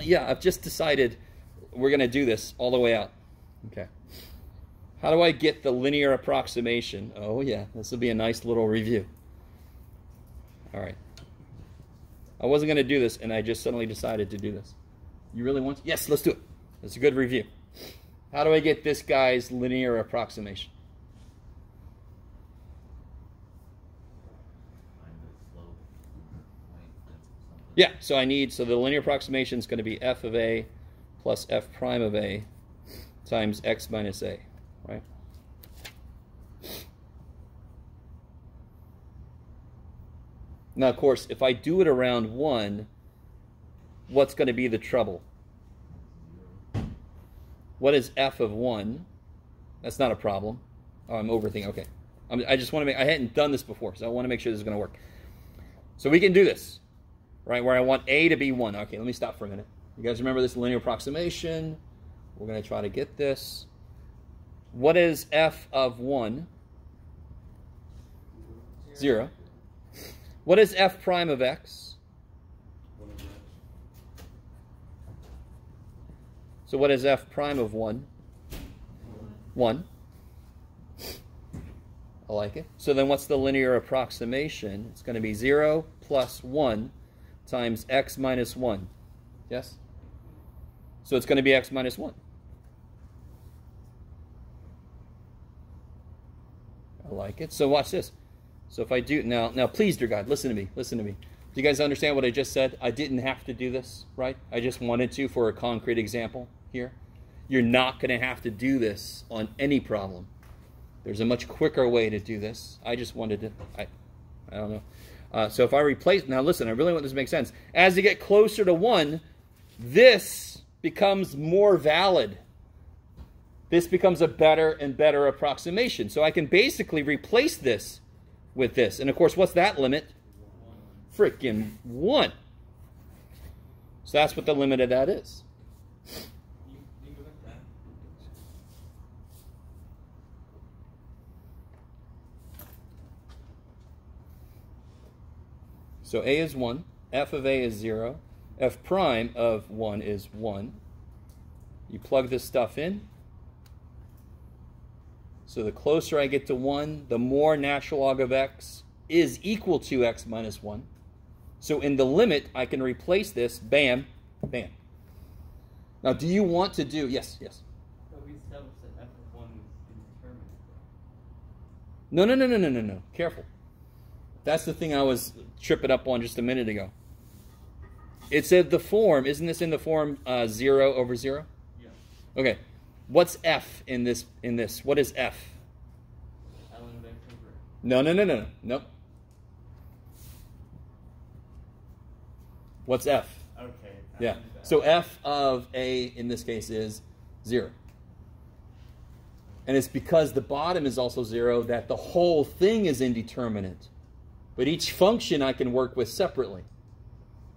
Yeah, I've just decided we're going to do this all the way out. Okay. How do I get the linear approximation? Oh yeah, this will be a nice little review. All right. I wasn't going to do this, and I just suddenly decided to do this. You really want to? Yes, let's do it. It's a good review. How do I get this guy's linear approximation? Find the slope. Right, that's something. Yeah, so I need, so the linear approximation is going to be f of a plus f prime of a times x minus a, right? Now, of course, if I do it around 1, what's going to be the trouble? What is f of 1? That's not a problem. Oh, I'm overthinking. Okay. I just want to make, I hadn't done this before, so I want to make sure this is going to work. So we can do this, right? Where I want a to be 1. Okay, let me stop for a minute. You guys remember this linear approximation? We're going to try to get this. What is f of 1? 0. What is f prime of x? One So what is f prime of 1? 1. I like it. So then what's the linear approximation? It's going to be 0 plus 1 times x minus 1. Yes? So it's going to be x minus 1. I like it. So watch this. So if I do now, now please, dear God, listen to me. Listen to me. Do you guys understand what I just said? I didn't have to do this, right? I just wanted to for a concrete example here. You're not going to have to do this on any problem. There's a much quicker way to do this. I just wanted to. I, I don't know. Uh, so if I replace now, listen. I really want this to make sense. As you get closer to one, this becomes more valid this becomes a better and better approximation. So I can basically replace this with this. And of course, what's that limit? Freaking 1. So that's what the limit of that is. You, you go back to that. So a is 1, f of a is 0, f prime of 1 is 1. You plug this stuff in. So the closer I get to 1, the more natural log of x is equal to x minus 1. So in the limit, I can replace this, bam, bam. Now, do you want to do, yes, yes. But we established that f of one is indeterminate. No, no, no, no, no, no, no. Careful. That's the thing I was tripping up on just a minute ago. It said the form, isn't this in the form uh, 0 over 0? Yeah. Okay. What's f in this in this? What is f? ln of x. No, no, no, no, no. Nope. What's f? Okay. Yeah. So f of a in this case is 0. And it's because the bottom is also 0 that the whole thing is indeterminate. But each function I can work with separately.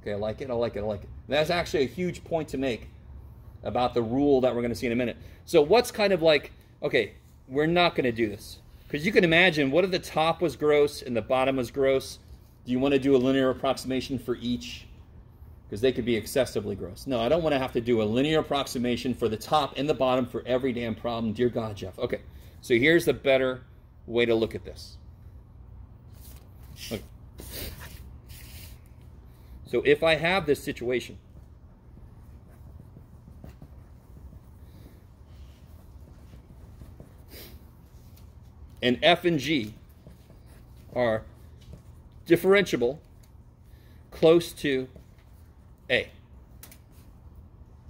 Okay, I like it, I like it, I like it. That's actually a huge point to make about the rule that we're going to see in a minute. So what's kind of like, okay, we're not going to do this. Because you can imagine, what if the top was gross and the bottom was gross? Do you want to do a linear approximation for each? Because they could be excessively gross. No, I don't want to have to do a linear approximation for the top and the bottom for every damn problem. Dear God, Jeff. Okay, so here's the better way to look at this. So if I have this situation, and f and g are differentiable close to a.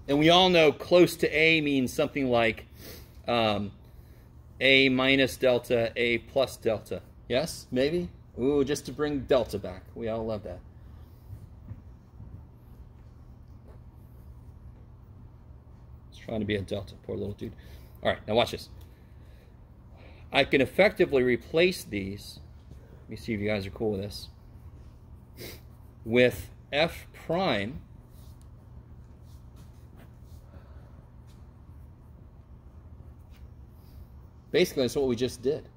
And we all know close to a means something like um, a minus delta, a plus delta. Yes, maybe? Ooh, just to bring delta back. We all love that. It's trying to be a delta, poor little dude. All right, now watch this. I can effectively replace these. Let me see if you guys are cool with this. With f prime Basically, that's what we just did.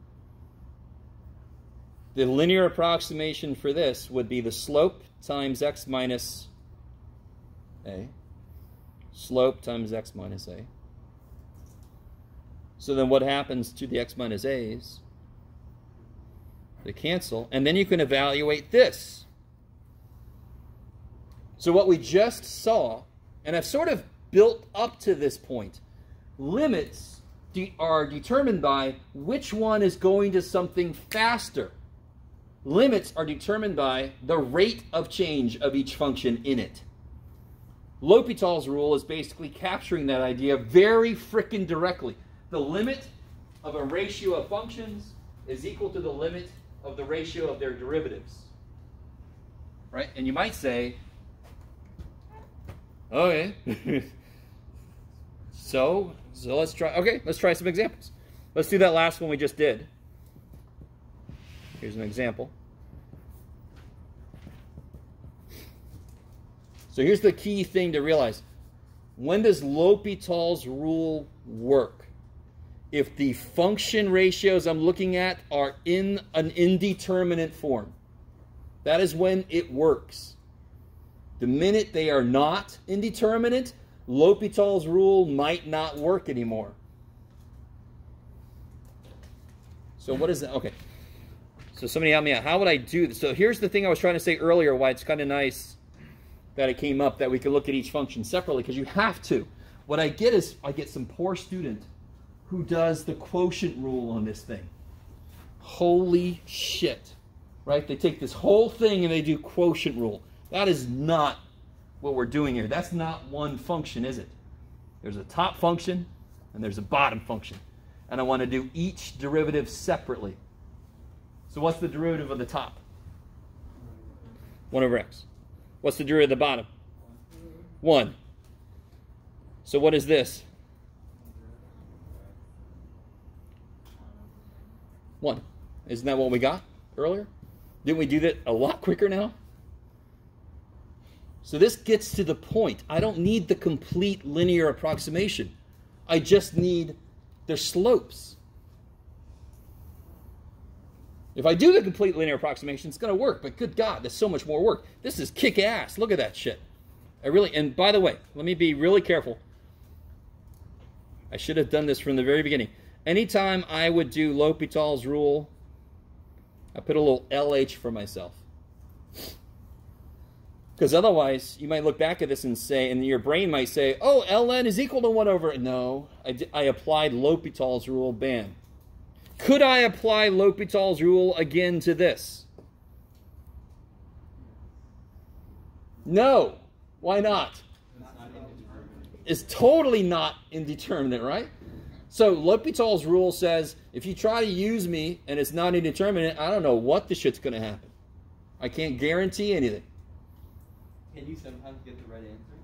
The linear approximation for this would be the slope times x minus a. Slope times x minus a. So then what happens to the x minus a's? They cancel. And then you can evaluate this. So what we just saw, and I've sort of built up to this point, limits de are determined by which one is going to something faster. Limits are determined by the rate of change of each function in it. L'Hopital's rule is basically capturing that idea very frickin' directly. The limit of a ratio of functions is equal to the limit of the ratio of their derivatives. Right? And you might say, okay, so, so let's try, okay, let's try some examples. Let's do that last one we just did. Here's an example. So here's the key thing to realize. When does L'Hopital's rule work? If the function ratios I'm looking at are in an indeterminate form. That is when it works. The minute they are not indeterminate, L'Hopital's rule might not work anymore. So what is that? Okay. So somebody help me out. How would I do this? So here's the thing I was trying to say earlier why it's kind of nice that it came up that we could look at each function separately because you have to. What I get is I get some poor student who does the quotient rule on this thing. Holy shit. Right? They take this whole thing and they do quotient rule. That is not what we're doing here. That's not one function, is it? There's a top function and there's a bottom function. And I want to do each derivative separately. So what's the derivative of the top? 1 over x. What's the derivative of the bottom? 1. So what is this? 1. Isn't that what we got earlier? Didn't we do that a lot quicker now? So this gets to the point. I don't need the complete linear approximation. I just need their slopes. If I do the complete linear approximation, it's going to work. But good God, there's so much more work. This is kick ass. Look at that shit. I really, and by the way, let me be really careful. I should have done this from the very beginning. Anytime I would do L'Hopital's rule, I put a little LH for myself. Because otherwise, you might look back at this and say, and your brain might say, oh, ln is equal to 1 over. No, I, I applied L'Hopital's rule, bam. Could I apply L'Hopital's rule again to this? No. Why not? It's totally not indeterminate, right? So L'Hopital's rule says if you try to use me and it's not indeterminate, I don't know what the shit's going to happen. I can't guarantee anything. Can you sometimes get the right answer?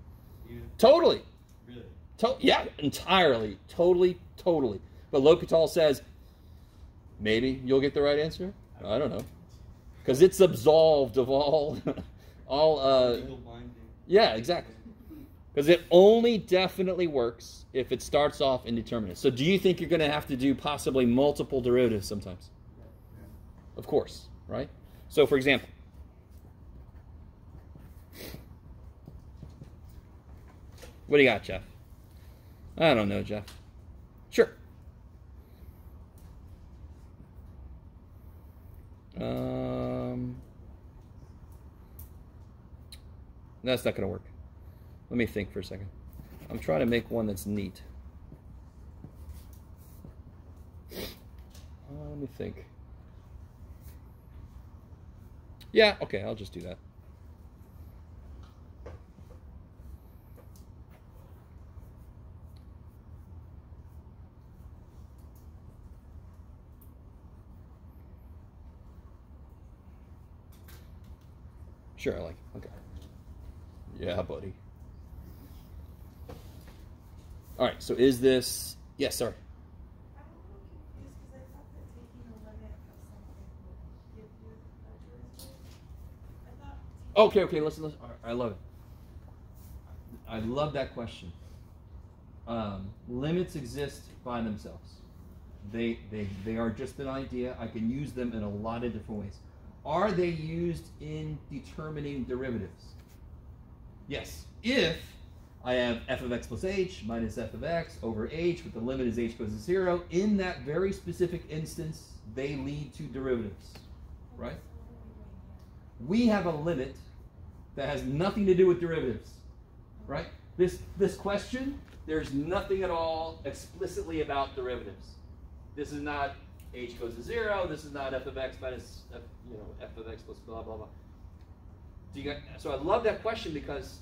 You Totally. really? To- yeah, entirely. Totally, totally. But L'Hopital says maybe you'll get the right answer. I don't know. Because it's absolved of all, all, uh, yeah, exactly. Because it only definitely works if it starts off indeterminate. So do you think you're going to have to do possibly multiple derivatives sometimes? Of course, right? So for example, what do you got, Jeff? I don't know, Jeff. Sure. Um, that's not going to work. Let me think for a second. I'm trying to make one that's neat. Uh, let me think. Yeah, okay, I'll just do that. Sure, like. Okay. Yeah, buddy. All right, so is this. Yes, sorry. I'm a little confused because I thought that taking the limit of something would give you a derivative. I thought. Okay, okay, listen, listen. Right, I love it. I love that question. Um, limits exist by themselves. They, they, they are just an idea. I can use them in a lot of different ways. Are they used in determining derivatives? Yes. If I have f of x plus h minus f of x over h with the limit as h goes to zero. In that very specific instance, they lead to derivatives, right? We have a limit that has nothing to do with derivatives, right? This, this question, there's nothing at all explicitly about derivatives. This is not h goes to zero. This is not f of x minus f, you know, f of x plus blah, blah, blah. Do you so I love that question because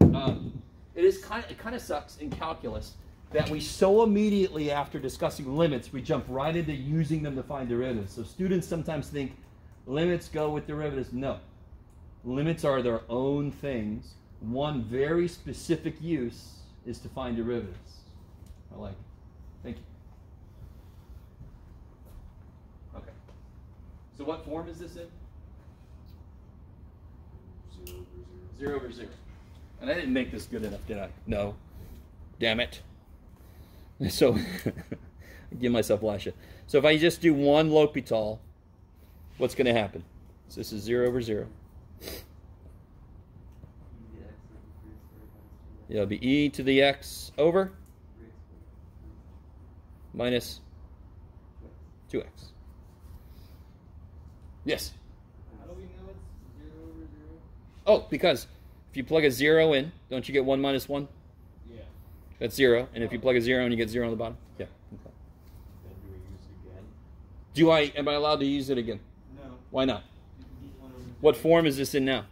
um, it is kind of, it kind of sucks in calculus that we so immediately after discussing limits, we jump right into using them to find derivatives. So students sometimes think limits go with derivatives. No. Limits are their own things. One very specific use is to find derivatives. I like it. Thank you. Okay. So what form is this in? Zero over zero. Zero over zero. And I didn't make this good enough, did I? No. Damn it. So, give myself lasha. So if I just do one L'Hopital, what's going to happen? So this is zero over zero. Yeah, it'll be e to the x over minus 2x. Yes? How do we know it's zero over zero? Oh, because if you plug a zero in, don't you get 1 minus 1? Yeah. That's 0. And if you plug a 0 in, you get 0 on the bottom? Yeah. Okay. Then do we use it again? Do I, am I allowed to use it again? No. Why not? You can use one over What form is this in now?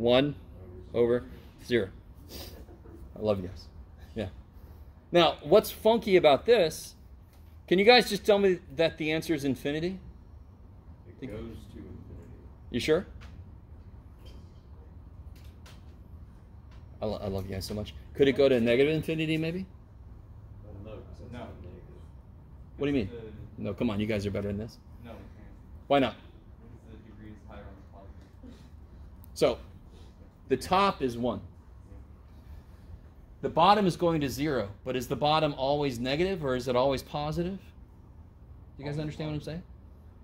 1 over 0. I love you guys. Yeah. Now, what's funky about this? Can you guys just tell me that the answer is infinity? It goes to infinity. You sure? I, lo- I love you guys so much. Could it go to negative infinity, maybe? I don't know, 'cause that's No. not negative. What do you mean? The- No, come on, you guys are better than this. No, we can't. Why not? Because the degree is higher on the positive. So, the top is 1. The bottom is going to 0, but is the bottom always negative or is it always positive? You guys understand what I'm saying?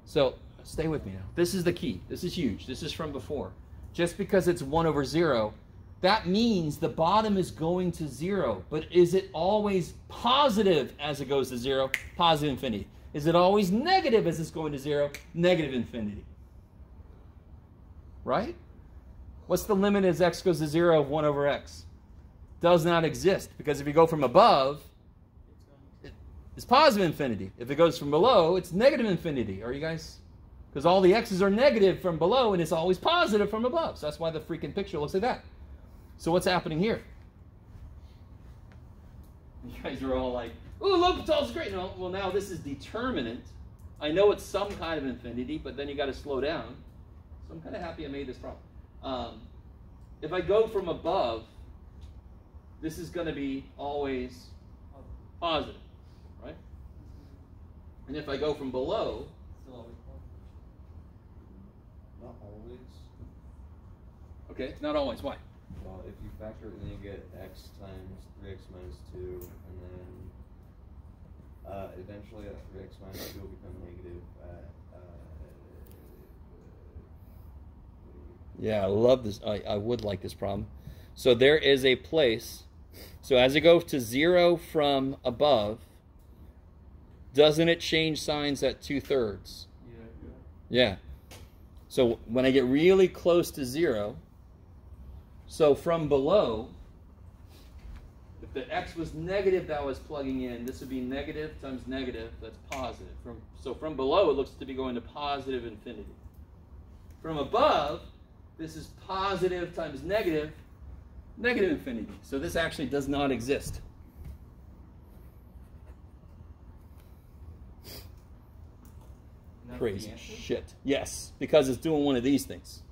So, stay with me now. This is the key. This is huge. This is from before. Just because it's 1 over 0, that means the bottom is going to 0. But is it always positive as it goes to 0? Positive infinity. Is it always negative as it's going to 0? Negative infinity. Right? What's the limit as x goes to 0 of 1 over x? Does not exist because if you go from above, it's positive infinity. If it goes from below, it's negative infinity. Are you guys? Because all the x's are negative from below and it's always positive from above. So that's why the freaking picture looks like that. So what's happening here? You guys are all like, "Ooh, L'Hopital's great." No, well now this is determinant. I know it's some kind of infinity, but then you got to slow down. So I'm kind of happy I made this problem. Um, if I go from above, this is going to be always positive, right? And if I go from below, Still always positive. Not always. okay, not always. Why? Well, if you factor it, then you get x times 3x minus 2, and then uh, eventually that 3x minus 2 will become negative at. Uh, Yeah, I love this. I, I would like this problem. So there is a place. So as it goes to zero from above, doesn't it change signs at two thirds? Yeah. Yeah. So when I get really close to zero, so from below, if the x was negative that I was plugging in, this would be negative times negative, that's positive. From so from below it looks to be going to positive infinity. From above, this is positive times negative, negative infinity. So this actually does not exist. That's Crazy shit. Yes, because it's doing one of these things.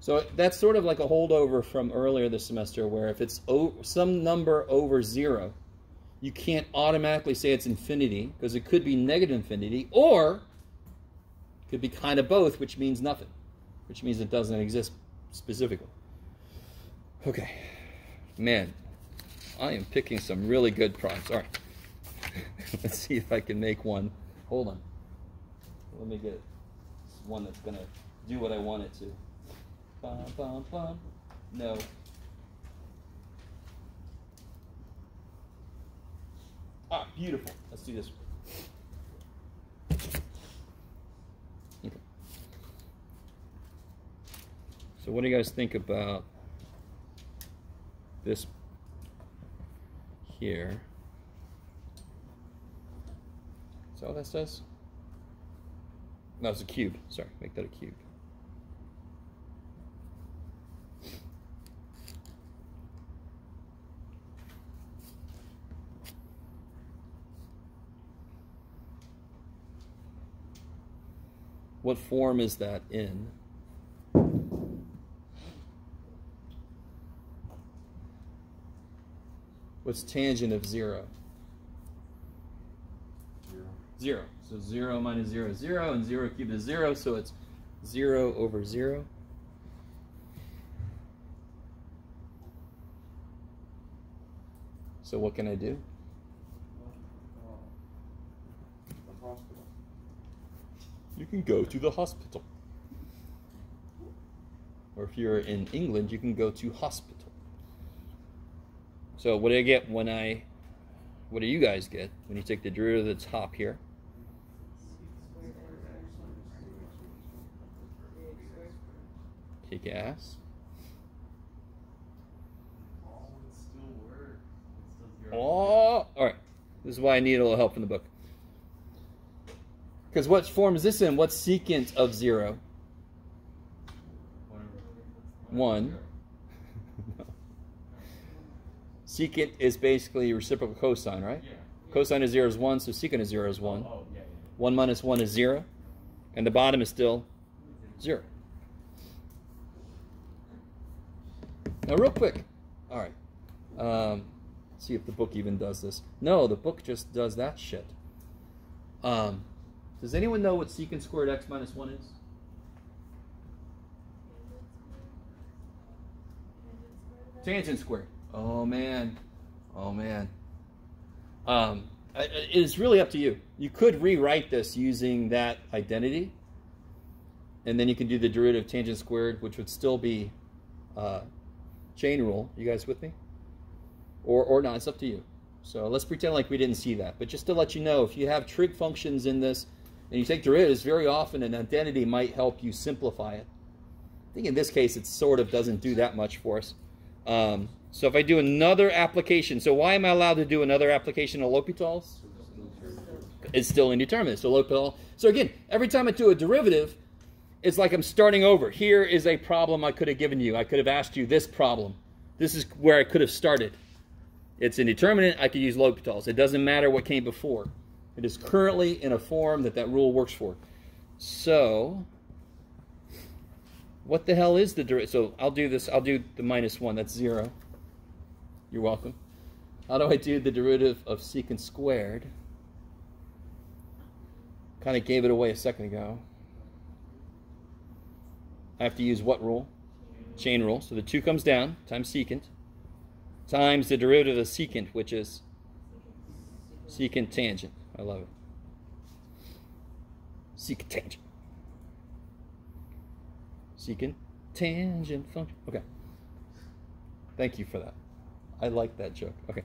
So that's sort of like a holdover from earlier this semester where if it's o- some number over zero, you can't automatically say it's infinity because it could be negative infinity or it could be kind of both, which means nothing, which means it doesn't exist specifically. Okay. Man, I am picking some really good problems. All right. Let's see if I can make one. Hold on. Let me get one that's gonna do what I want it to. Bum, bum, bum. No. Ah, beautiful. Let's do this. So what do you guys think about this here? Is that what that says? No, it's a cube. Sorry, make that a cube. What form is that in? What's tangent of zero? Zero. Zero. So zero minus zero is zero, and zero cubed is zero, so it's zero over zero. So what can I do? You can go to the hospital. Or if you're in England, you can go to hospital. So what do I get when I, what do you guys get when you take the derivative of the top here? Kick ass. Oh, all right. This is why I need a little help from the book. Because what form is this in? What's secant of zero? One. Secant is basically reciprocal cosine, right? Yeah. Cosine of zero is one, so secant of zero is one. Oh, yeah, yeah. One minus one is zero, and the bottom is still zero. Now, real quick. All right. Um, see if the book even does this. No, the book just does that shit. Um, does anyone know what secant squared x minus one is? Tangent squared. Oh man. Oh man. Um, I- I- it's really up to you. You could rewrite this using that identity, and then you can do the derivative tangent squared, which would still be uh, chain rule. You guys with me? Or or not? It's up to you. So let's pretend like we didn't see that. But just to let you know, if you have trig functions in this, and you take derivatives, very often an identity might help you simplify it. I think in this case, it sort of doesn't do that much for us. Um, so if I do another application, so why am I allowed to do another application of L'Hopital's? It's still indeterminate. So L'Hopital. So again, every time I do a derivative, it's like I'm starting over. Here is a problem I could have given you. I could have asked you this problem. This is where I could have started. It's indeterminate. I could use L'Hopital's. It doesn't matter what came before. It is currently in a form that that rule works for. So, what the hell is the derivative? So I'll do this. I'll do the minus one. That's zero. You're welcome. How do I do the derivative of secant squared? Kind of gave it away a second ago. I have to use what rule? Chain rule. So the 2 comes down times secant times the derivative of secant, which is secant tangent. I love it. Secant tangent. Secant tangent function. Okay. Thank you for that. I like that joke. Okay.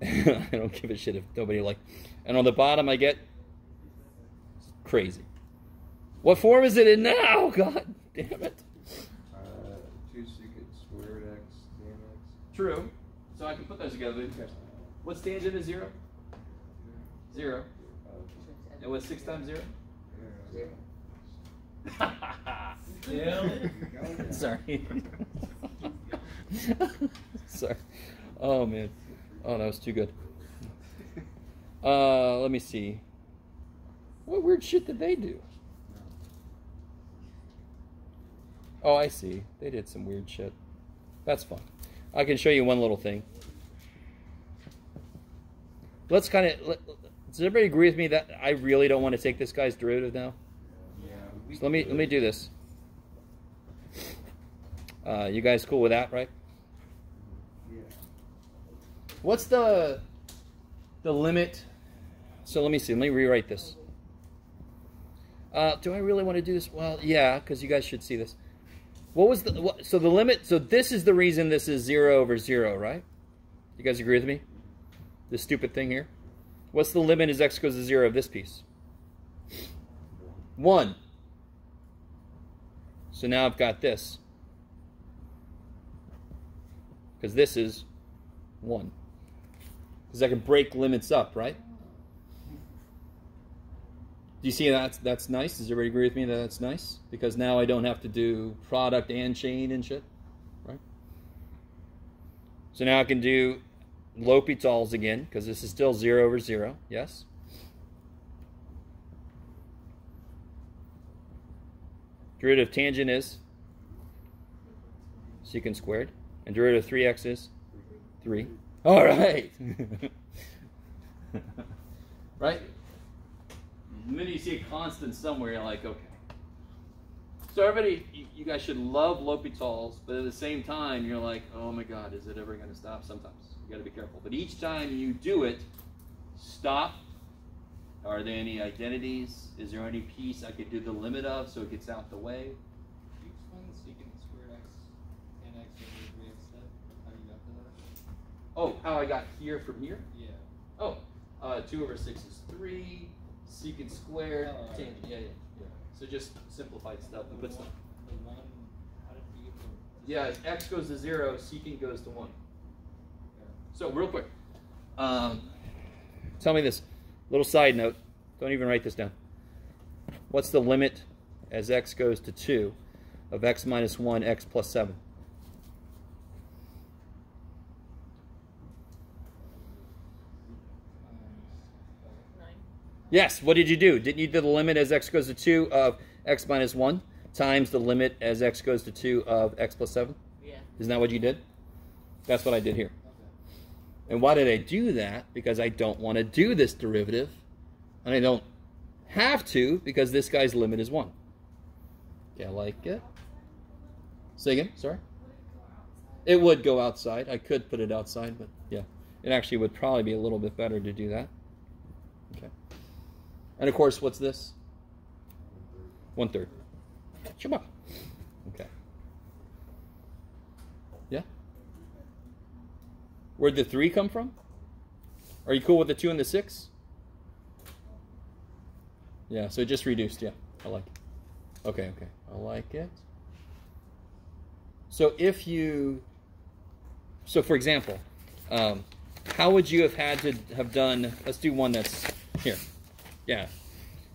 I don't give a shit if nobody like. And on the bottom, I get crazy. What form is it in now? God damn it. Uh, two secant squared x tan x. True. So I can put those together. What's tangent of zero? Zero. Uh, And what's six times zero? yeah. Sorry. Sorry. Oh man. Oh, that was too good. Uh, let me see. What weird shit did they do? Oh, I see. They did some weird shit. That's fun. I can show you one little thing. Let's kind of. Let, does everybody agree with me that I really don't want to take this guy's derivative now? Yeah. So let me let me do this. Uh, you guys cool with that, right? What's the the limit? So let me see. Let me rewrite this. Uh, do I really want to do this? Well, yeah, because you guys should see this. What was the what, so the limit? So this is the reason this is zero over zero, right? You guys agree with me? This stupid thing here. What's the limit as x goes to zero of this piece? One. So now I've got this. Because this is one. Because I can break limits up, right? Do you see that's that's nice? Does everybody agree with me that that's nice? Because now I don't have to do product and chain and shit, right? So now I can do L'Hopital's again, because this is still zero over zero, yes? Derivative of tangent is secant squared. And derivative of 3x is 3. All right. right? The minute you see a constant somewhere, you're like, okay. So everybody, you, guys should love L'Hopital's, but at the same time, you're like, oh my God, is it ever going to stop? Sometimes. You got to be careful. But each time you do it, stop. Are there any identities? Is there any piece I could do the limit of so it gets out the way? Can you explain the secant squared x and x over three x step? How you got to that? Oh, how I got here from here? Yeah. Oh, uh, 2 over 6 is 3. Secant squared. Oh, alright. tangent. Yeah, yeah, yeah. So just simplified stuff and The put stuff. the one, how did you get the? Yeah, if x goes to 0, secant goes to 1. Yeah. So, real quick, um, tell me this. Little side note. Don't even write this down. What's the limit as x goes to 2 of x minus 1, x plus 7? Yes, what did you do? Didn't you do the limit as x goes to 2 of x minus 1 times the limit as x goes to 2 of x plus 7? Yeah. Isn't that what you did? That's what I did here. Okay. And why did I do that? Because I don't want to do this derivative. And I don't have to because this guy's limit is 1. Yeah, like it. Say again, sorry? It would go outside. I could put it outside, but yeah. It actually would probably be a little bit better to do that. Okay. And of course, what's this? One third. Come. Okay. Yeah? Where'd the three come from? Are you cool with the two and the six? Yeah, so it just reduced. Yeah, I like it. Okay, okay. I like it. So if you, so for example, um, how would you have had to have done, let's do one that's here. Yeah.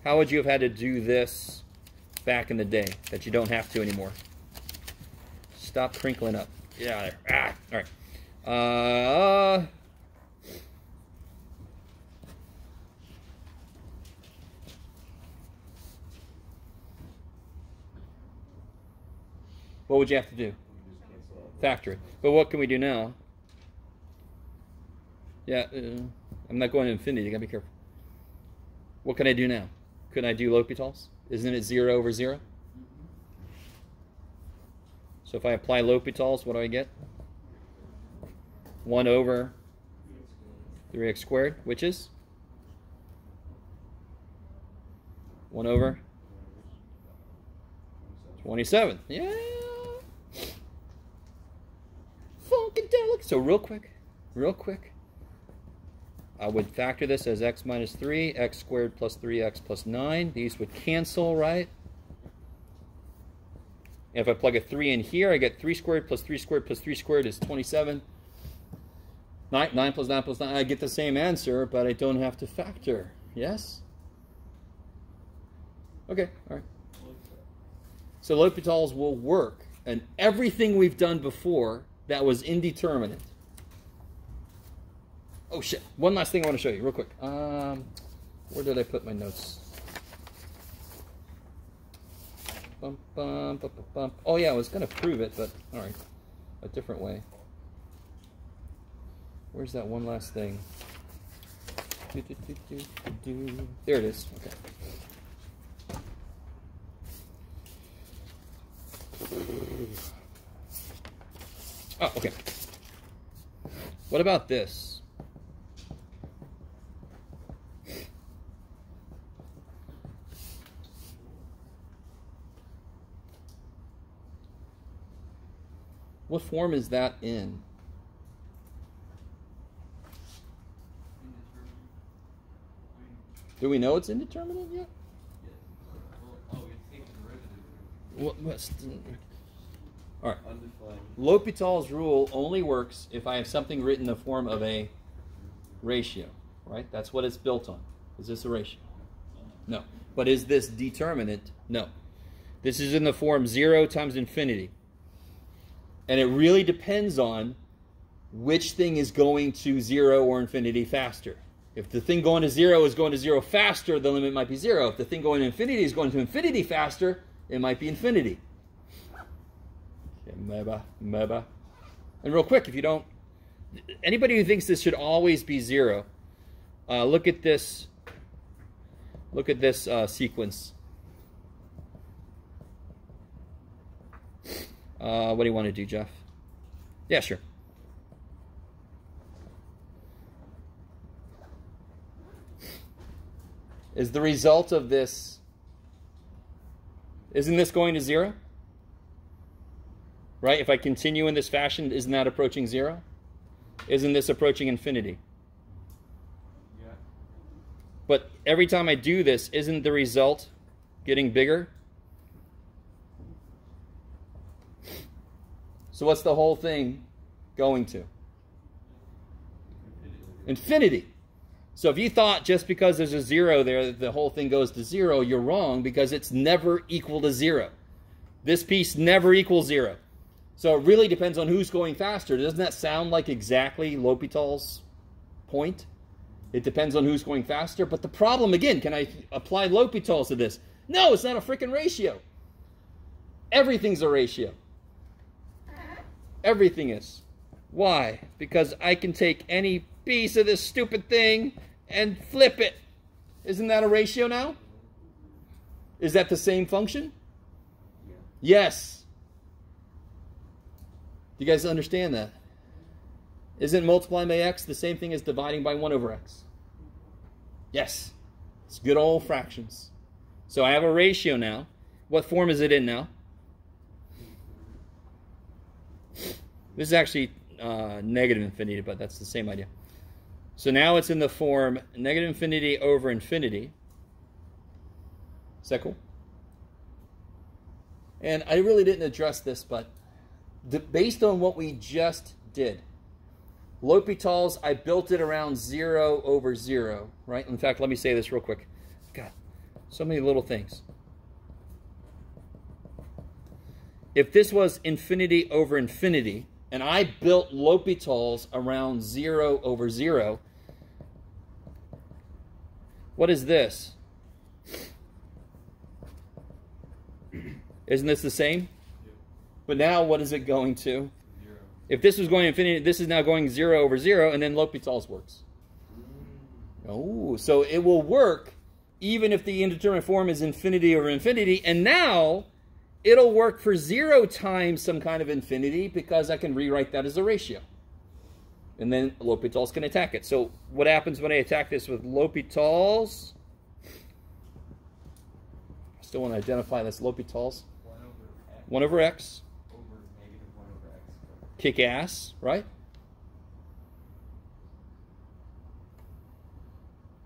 How would you have had to do this back in the day that you don't have to anymore? Stop crinkling up. Yeah, there. Ah, all right. Uh, what would you have to do? You just cancel out. Factor it. But what can we do now? Yeah, uh, I'm not going to infinity. You gotta be careful. What can I do now? Couldn't I do L'Hopital's? Isn't it zero over zero? So if I apply L'Hopital's, what do I get? One over three x squared, which is one over twenty-seven. Yeah. Funkadelic. So real quick, real quick. I would factor this as x minus 3, x squared plus 3x plus 9. These would cancel, right? And if I plug a 3 in here, I get 3 squared plus 3 squared plus 3 squared is 27. 9, 9 plus 9 plus 9. I get the same answer, but I don't have to factor. Yes? Okay, all right. So L'Hopital's will work. And everything we've done before that was indeterminate Oh shit! One last thing I want to show you, real quick. Um, where did I put my notes? Bum, bum, bum, bum. Oh yeah, I was gonna prove it, but all right, a different way. Where's that one last thing? Do, do, do. There it is. Okay. Oh, okay. What about this? What form is that in? Do we know it's indeterminate yet? What, what's all right. L'Hopital's rule only works if I have something written in the form of a ratio, right? That's what it's built on. Is this a ratio? No. But is this determinate? No. This is in the form 0 times infinity. And it really depends on which thing is going to 0 or infinity faster. If the thing going to 0 is going to 0 faster, the limit might be 0. If the thing going to infinity is going to infinity faster, it might be infinity. Okay, meba, meba. And real quick, if you don't, anybody who thinks this should always be 0, uh, look at this. Look at this uh, sequence. Uh, what do you want to do, Jeff? Yeah, sure. Is the result of this, isn't this going to zero? Right? If I continue in this fashion, isn't that approaching zero? Isn't this approaching infinity? Yeah. But every time I do this, isn't the result getting bigger? So what's the whole thing going to? Infinity. So if you thought just because there's a zero there that the whole thing goes to zero, you're wrong because it's never equal to zero. This piece never equals zero. So it really depends on who's going faster. Doesn't that sound like exactly L'Hopital's point? It depends on who's going faster. But the problem, again, can I apply L'Hopital's to this? No, it's not a freaking ratio. Everything's a ratio. Everything is. Why? Because I can take any piece of this stupid thing and flip it. Isn't that a ratio now? Is that the same function? Yes. Do you guys understand that? Isn't multiplying by x the same thing as dividing by 1 over x? Yes. It's good old fractions. So I have a ratio now. What form is it in now? This is actually uh, negative infinity, but that's the same idea. So now it's in the form negative infinity over infinity. Is that cool? And I really didn't address this, but the, based on what we just did, L'Hopital's, I built it around 0 over 0, right? In fact, let me say this real quick. God, so many little things. If this was infinity over infinity, and I built L'Hopital's around 0 over 0, what is this? Isn't this the same? But now what is it going to? Zero. If this was going infinity, this is now going 0 over 0, and then L'Hopital's works. Oh, so it will work even if the indeterminate form is infinity over infinity. And now it'll work for 0 times some kind of infinity because I can rewrite that as a ratio. And then L'Hopital's can attack it. So what happens when I attack this with L'Hopital's? I still want to identify this L'Hopital's. 1 over 1 over x x. over negative 1 over x. Kick ass, right?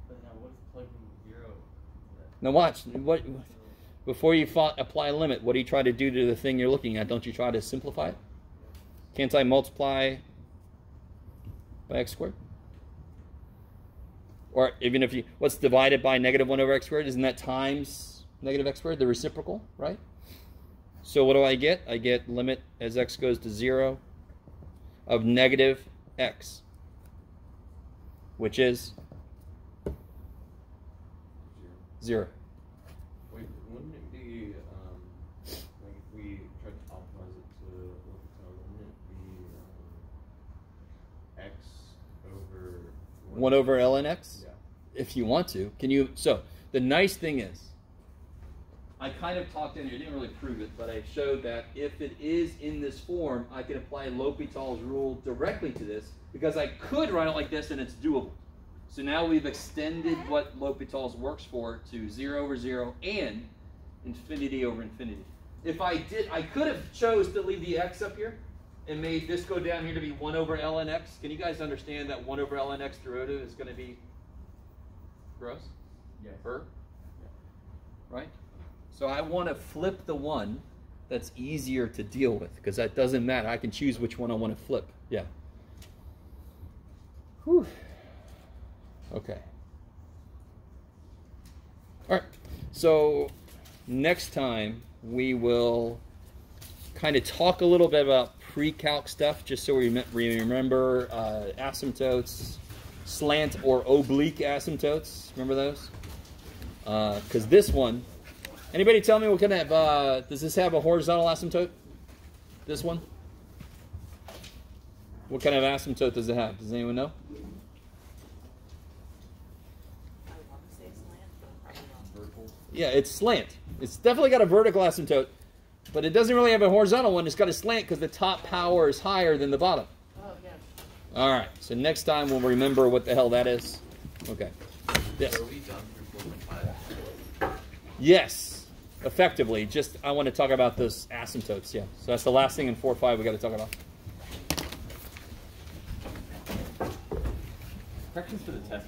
But now what's plugging 0 into that? Now watch. What before you apply a limit, what do you try to do to the thing you're looking at? Don't you try to simplify it? Can't I multiply by x squared? Or even if you, what's divided by negative 1 over x squared? Isn't that times negative x squared, the reciprocal, right? So what do I get? I get limit as x goes to 0 of negative x, which is 0. 1 over lnx? Yeah. If you want to. Can you? So the nice thing is, I kind of talked in here, didn't really prove it, but I showed that if it is in this form, I can apply L'Hopital's rule directly to this because I could write it like this and it's doable. So now we've extended what L'Hopital's works for to 0 over 0 and infinity over infinity. If I did, I could have chose to leave the x up here, and made this go down here to be 1 over ln x, can you guys understand that 1 over ln x derivative is going to be gross? Yes. Er? Right? So I want to flip the one that's easier to deal with because that doesn't matter. I can choose which one I want to flip. Yeah. Whew. Okay. All right. So next time we will kind of talk a little bit about pre-calc stuff, just so we remember uh, asymptotes, slant or oblique asymptotes. Remember those? Because this one, anybody tell me what kind of uh, does this have a horizontal asymptote? This one. What kind of asymptote does it have? Does anyone know? I want to say slant, but I'm probably wrong. Vertical. Yeah, it's slant. It's definitely got a vertical asymptote, but it doesn't really have a horizontal one. It's got a slant because the top power is higher than the bottom. Oh, yeah. All right. So next time we'll remember what the hell that is. Okay. Yes. Are we done Yes. Effectively. Just I want to talk about those asymptotes. Yeah. So that's the last thing in four five we got to talk about. Corrections for the test.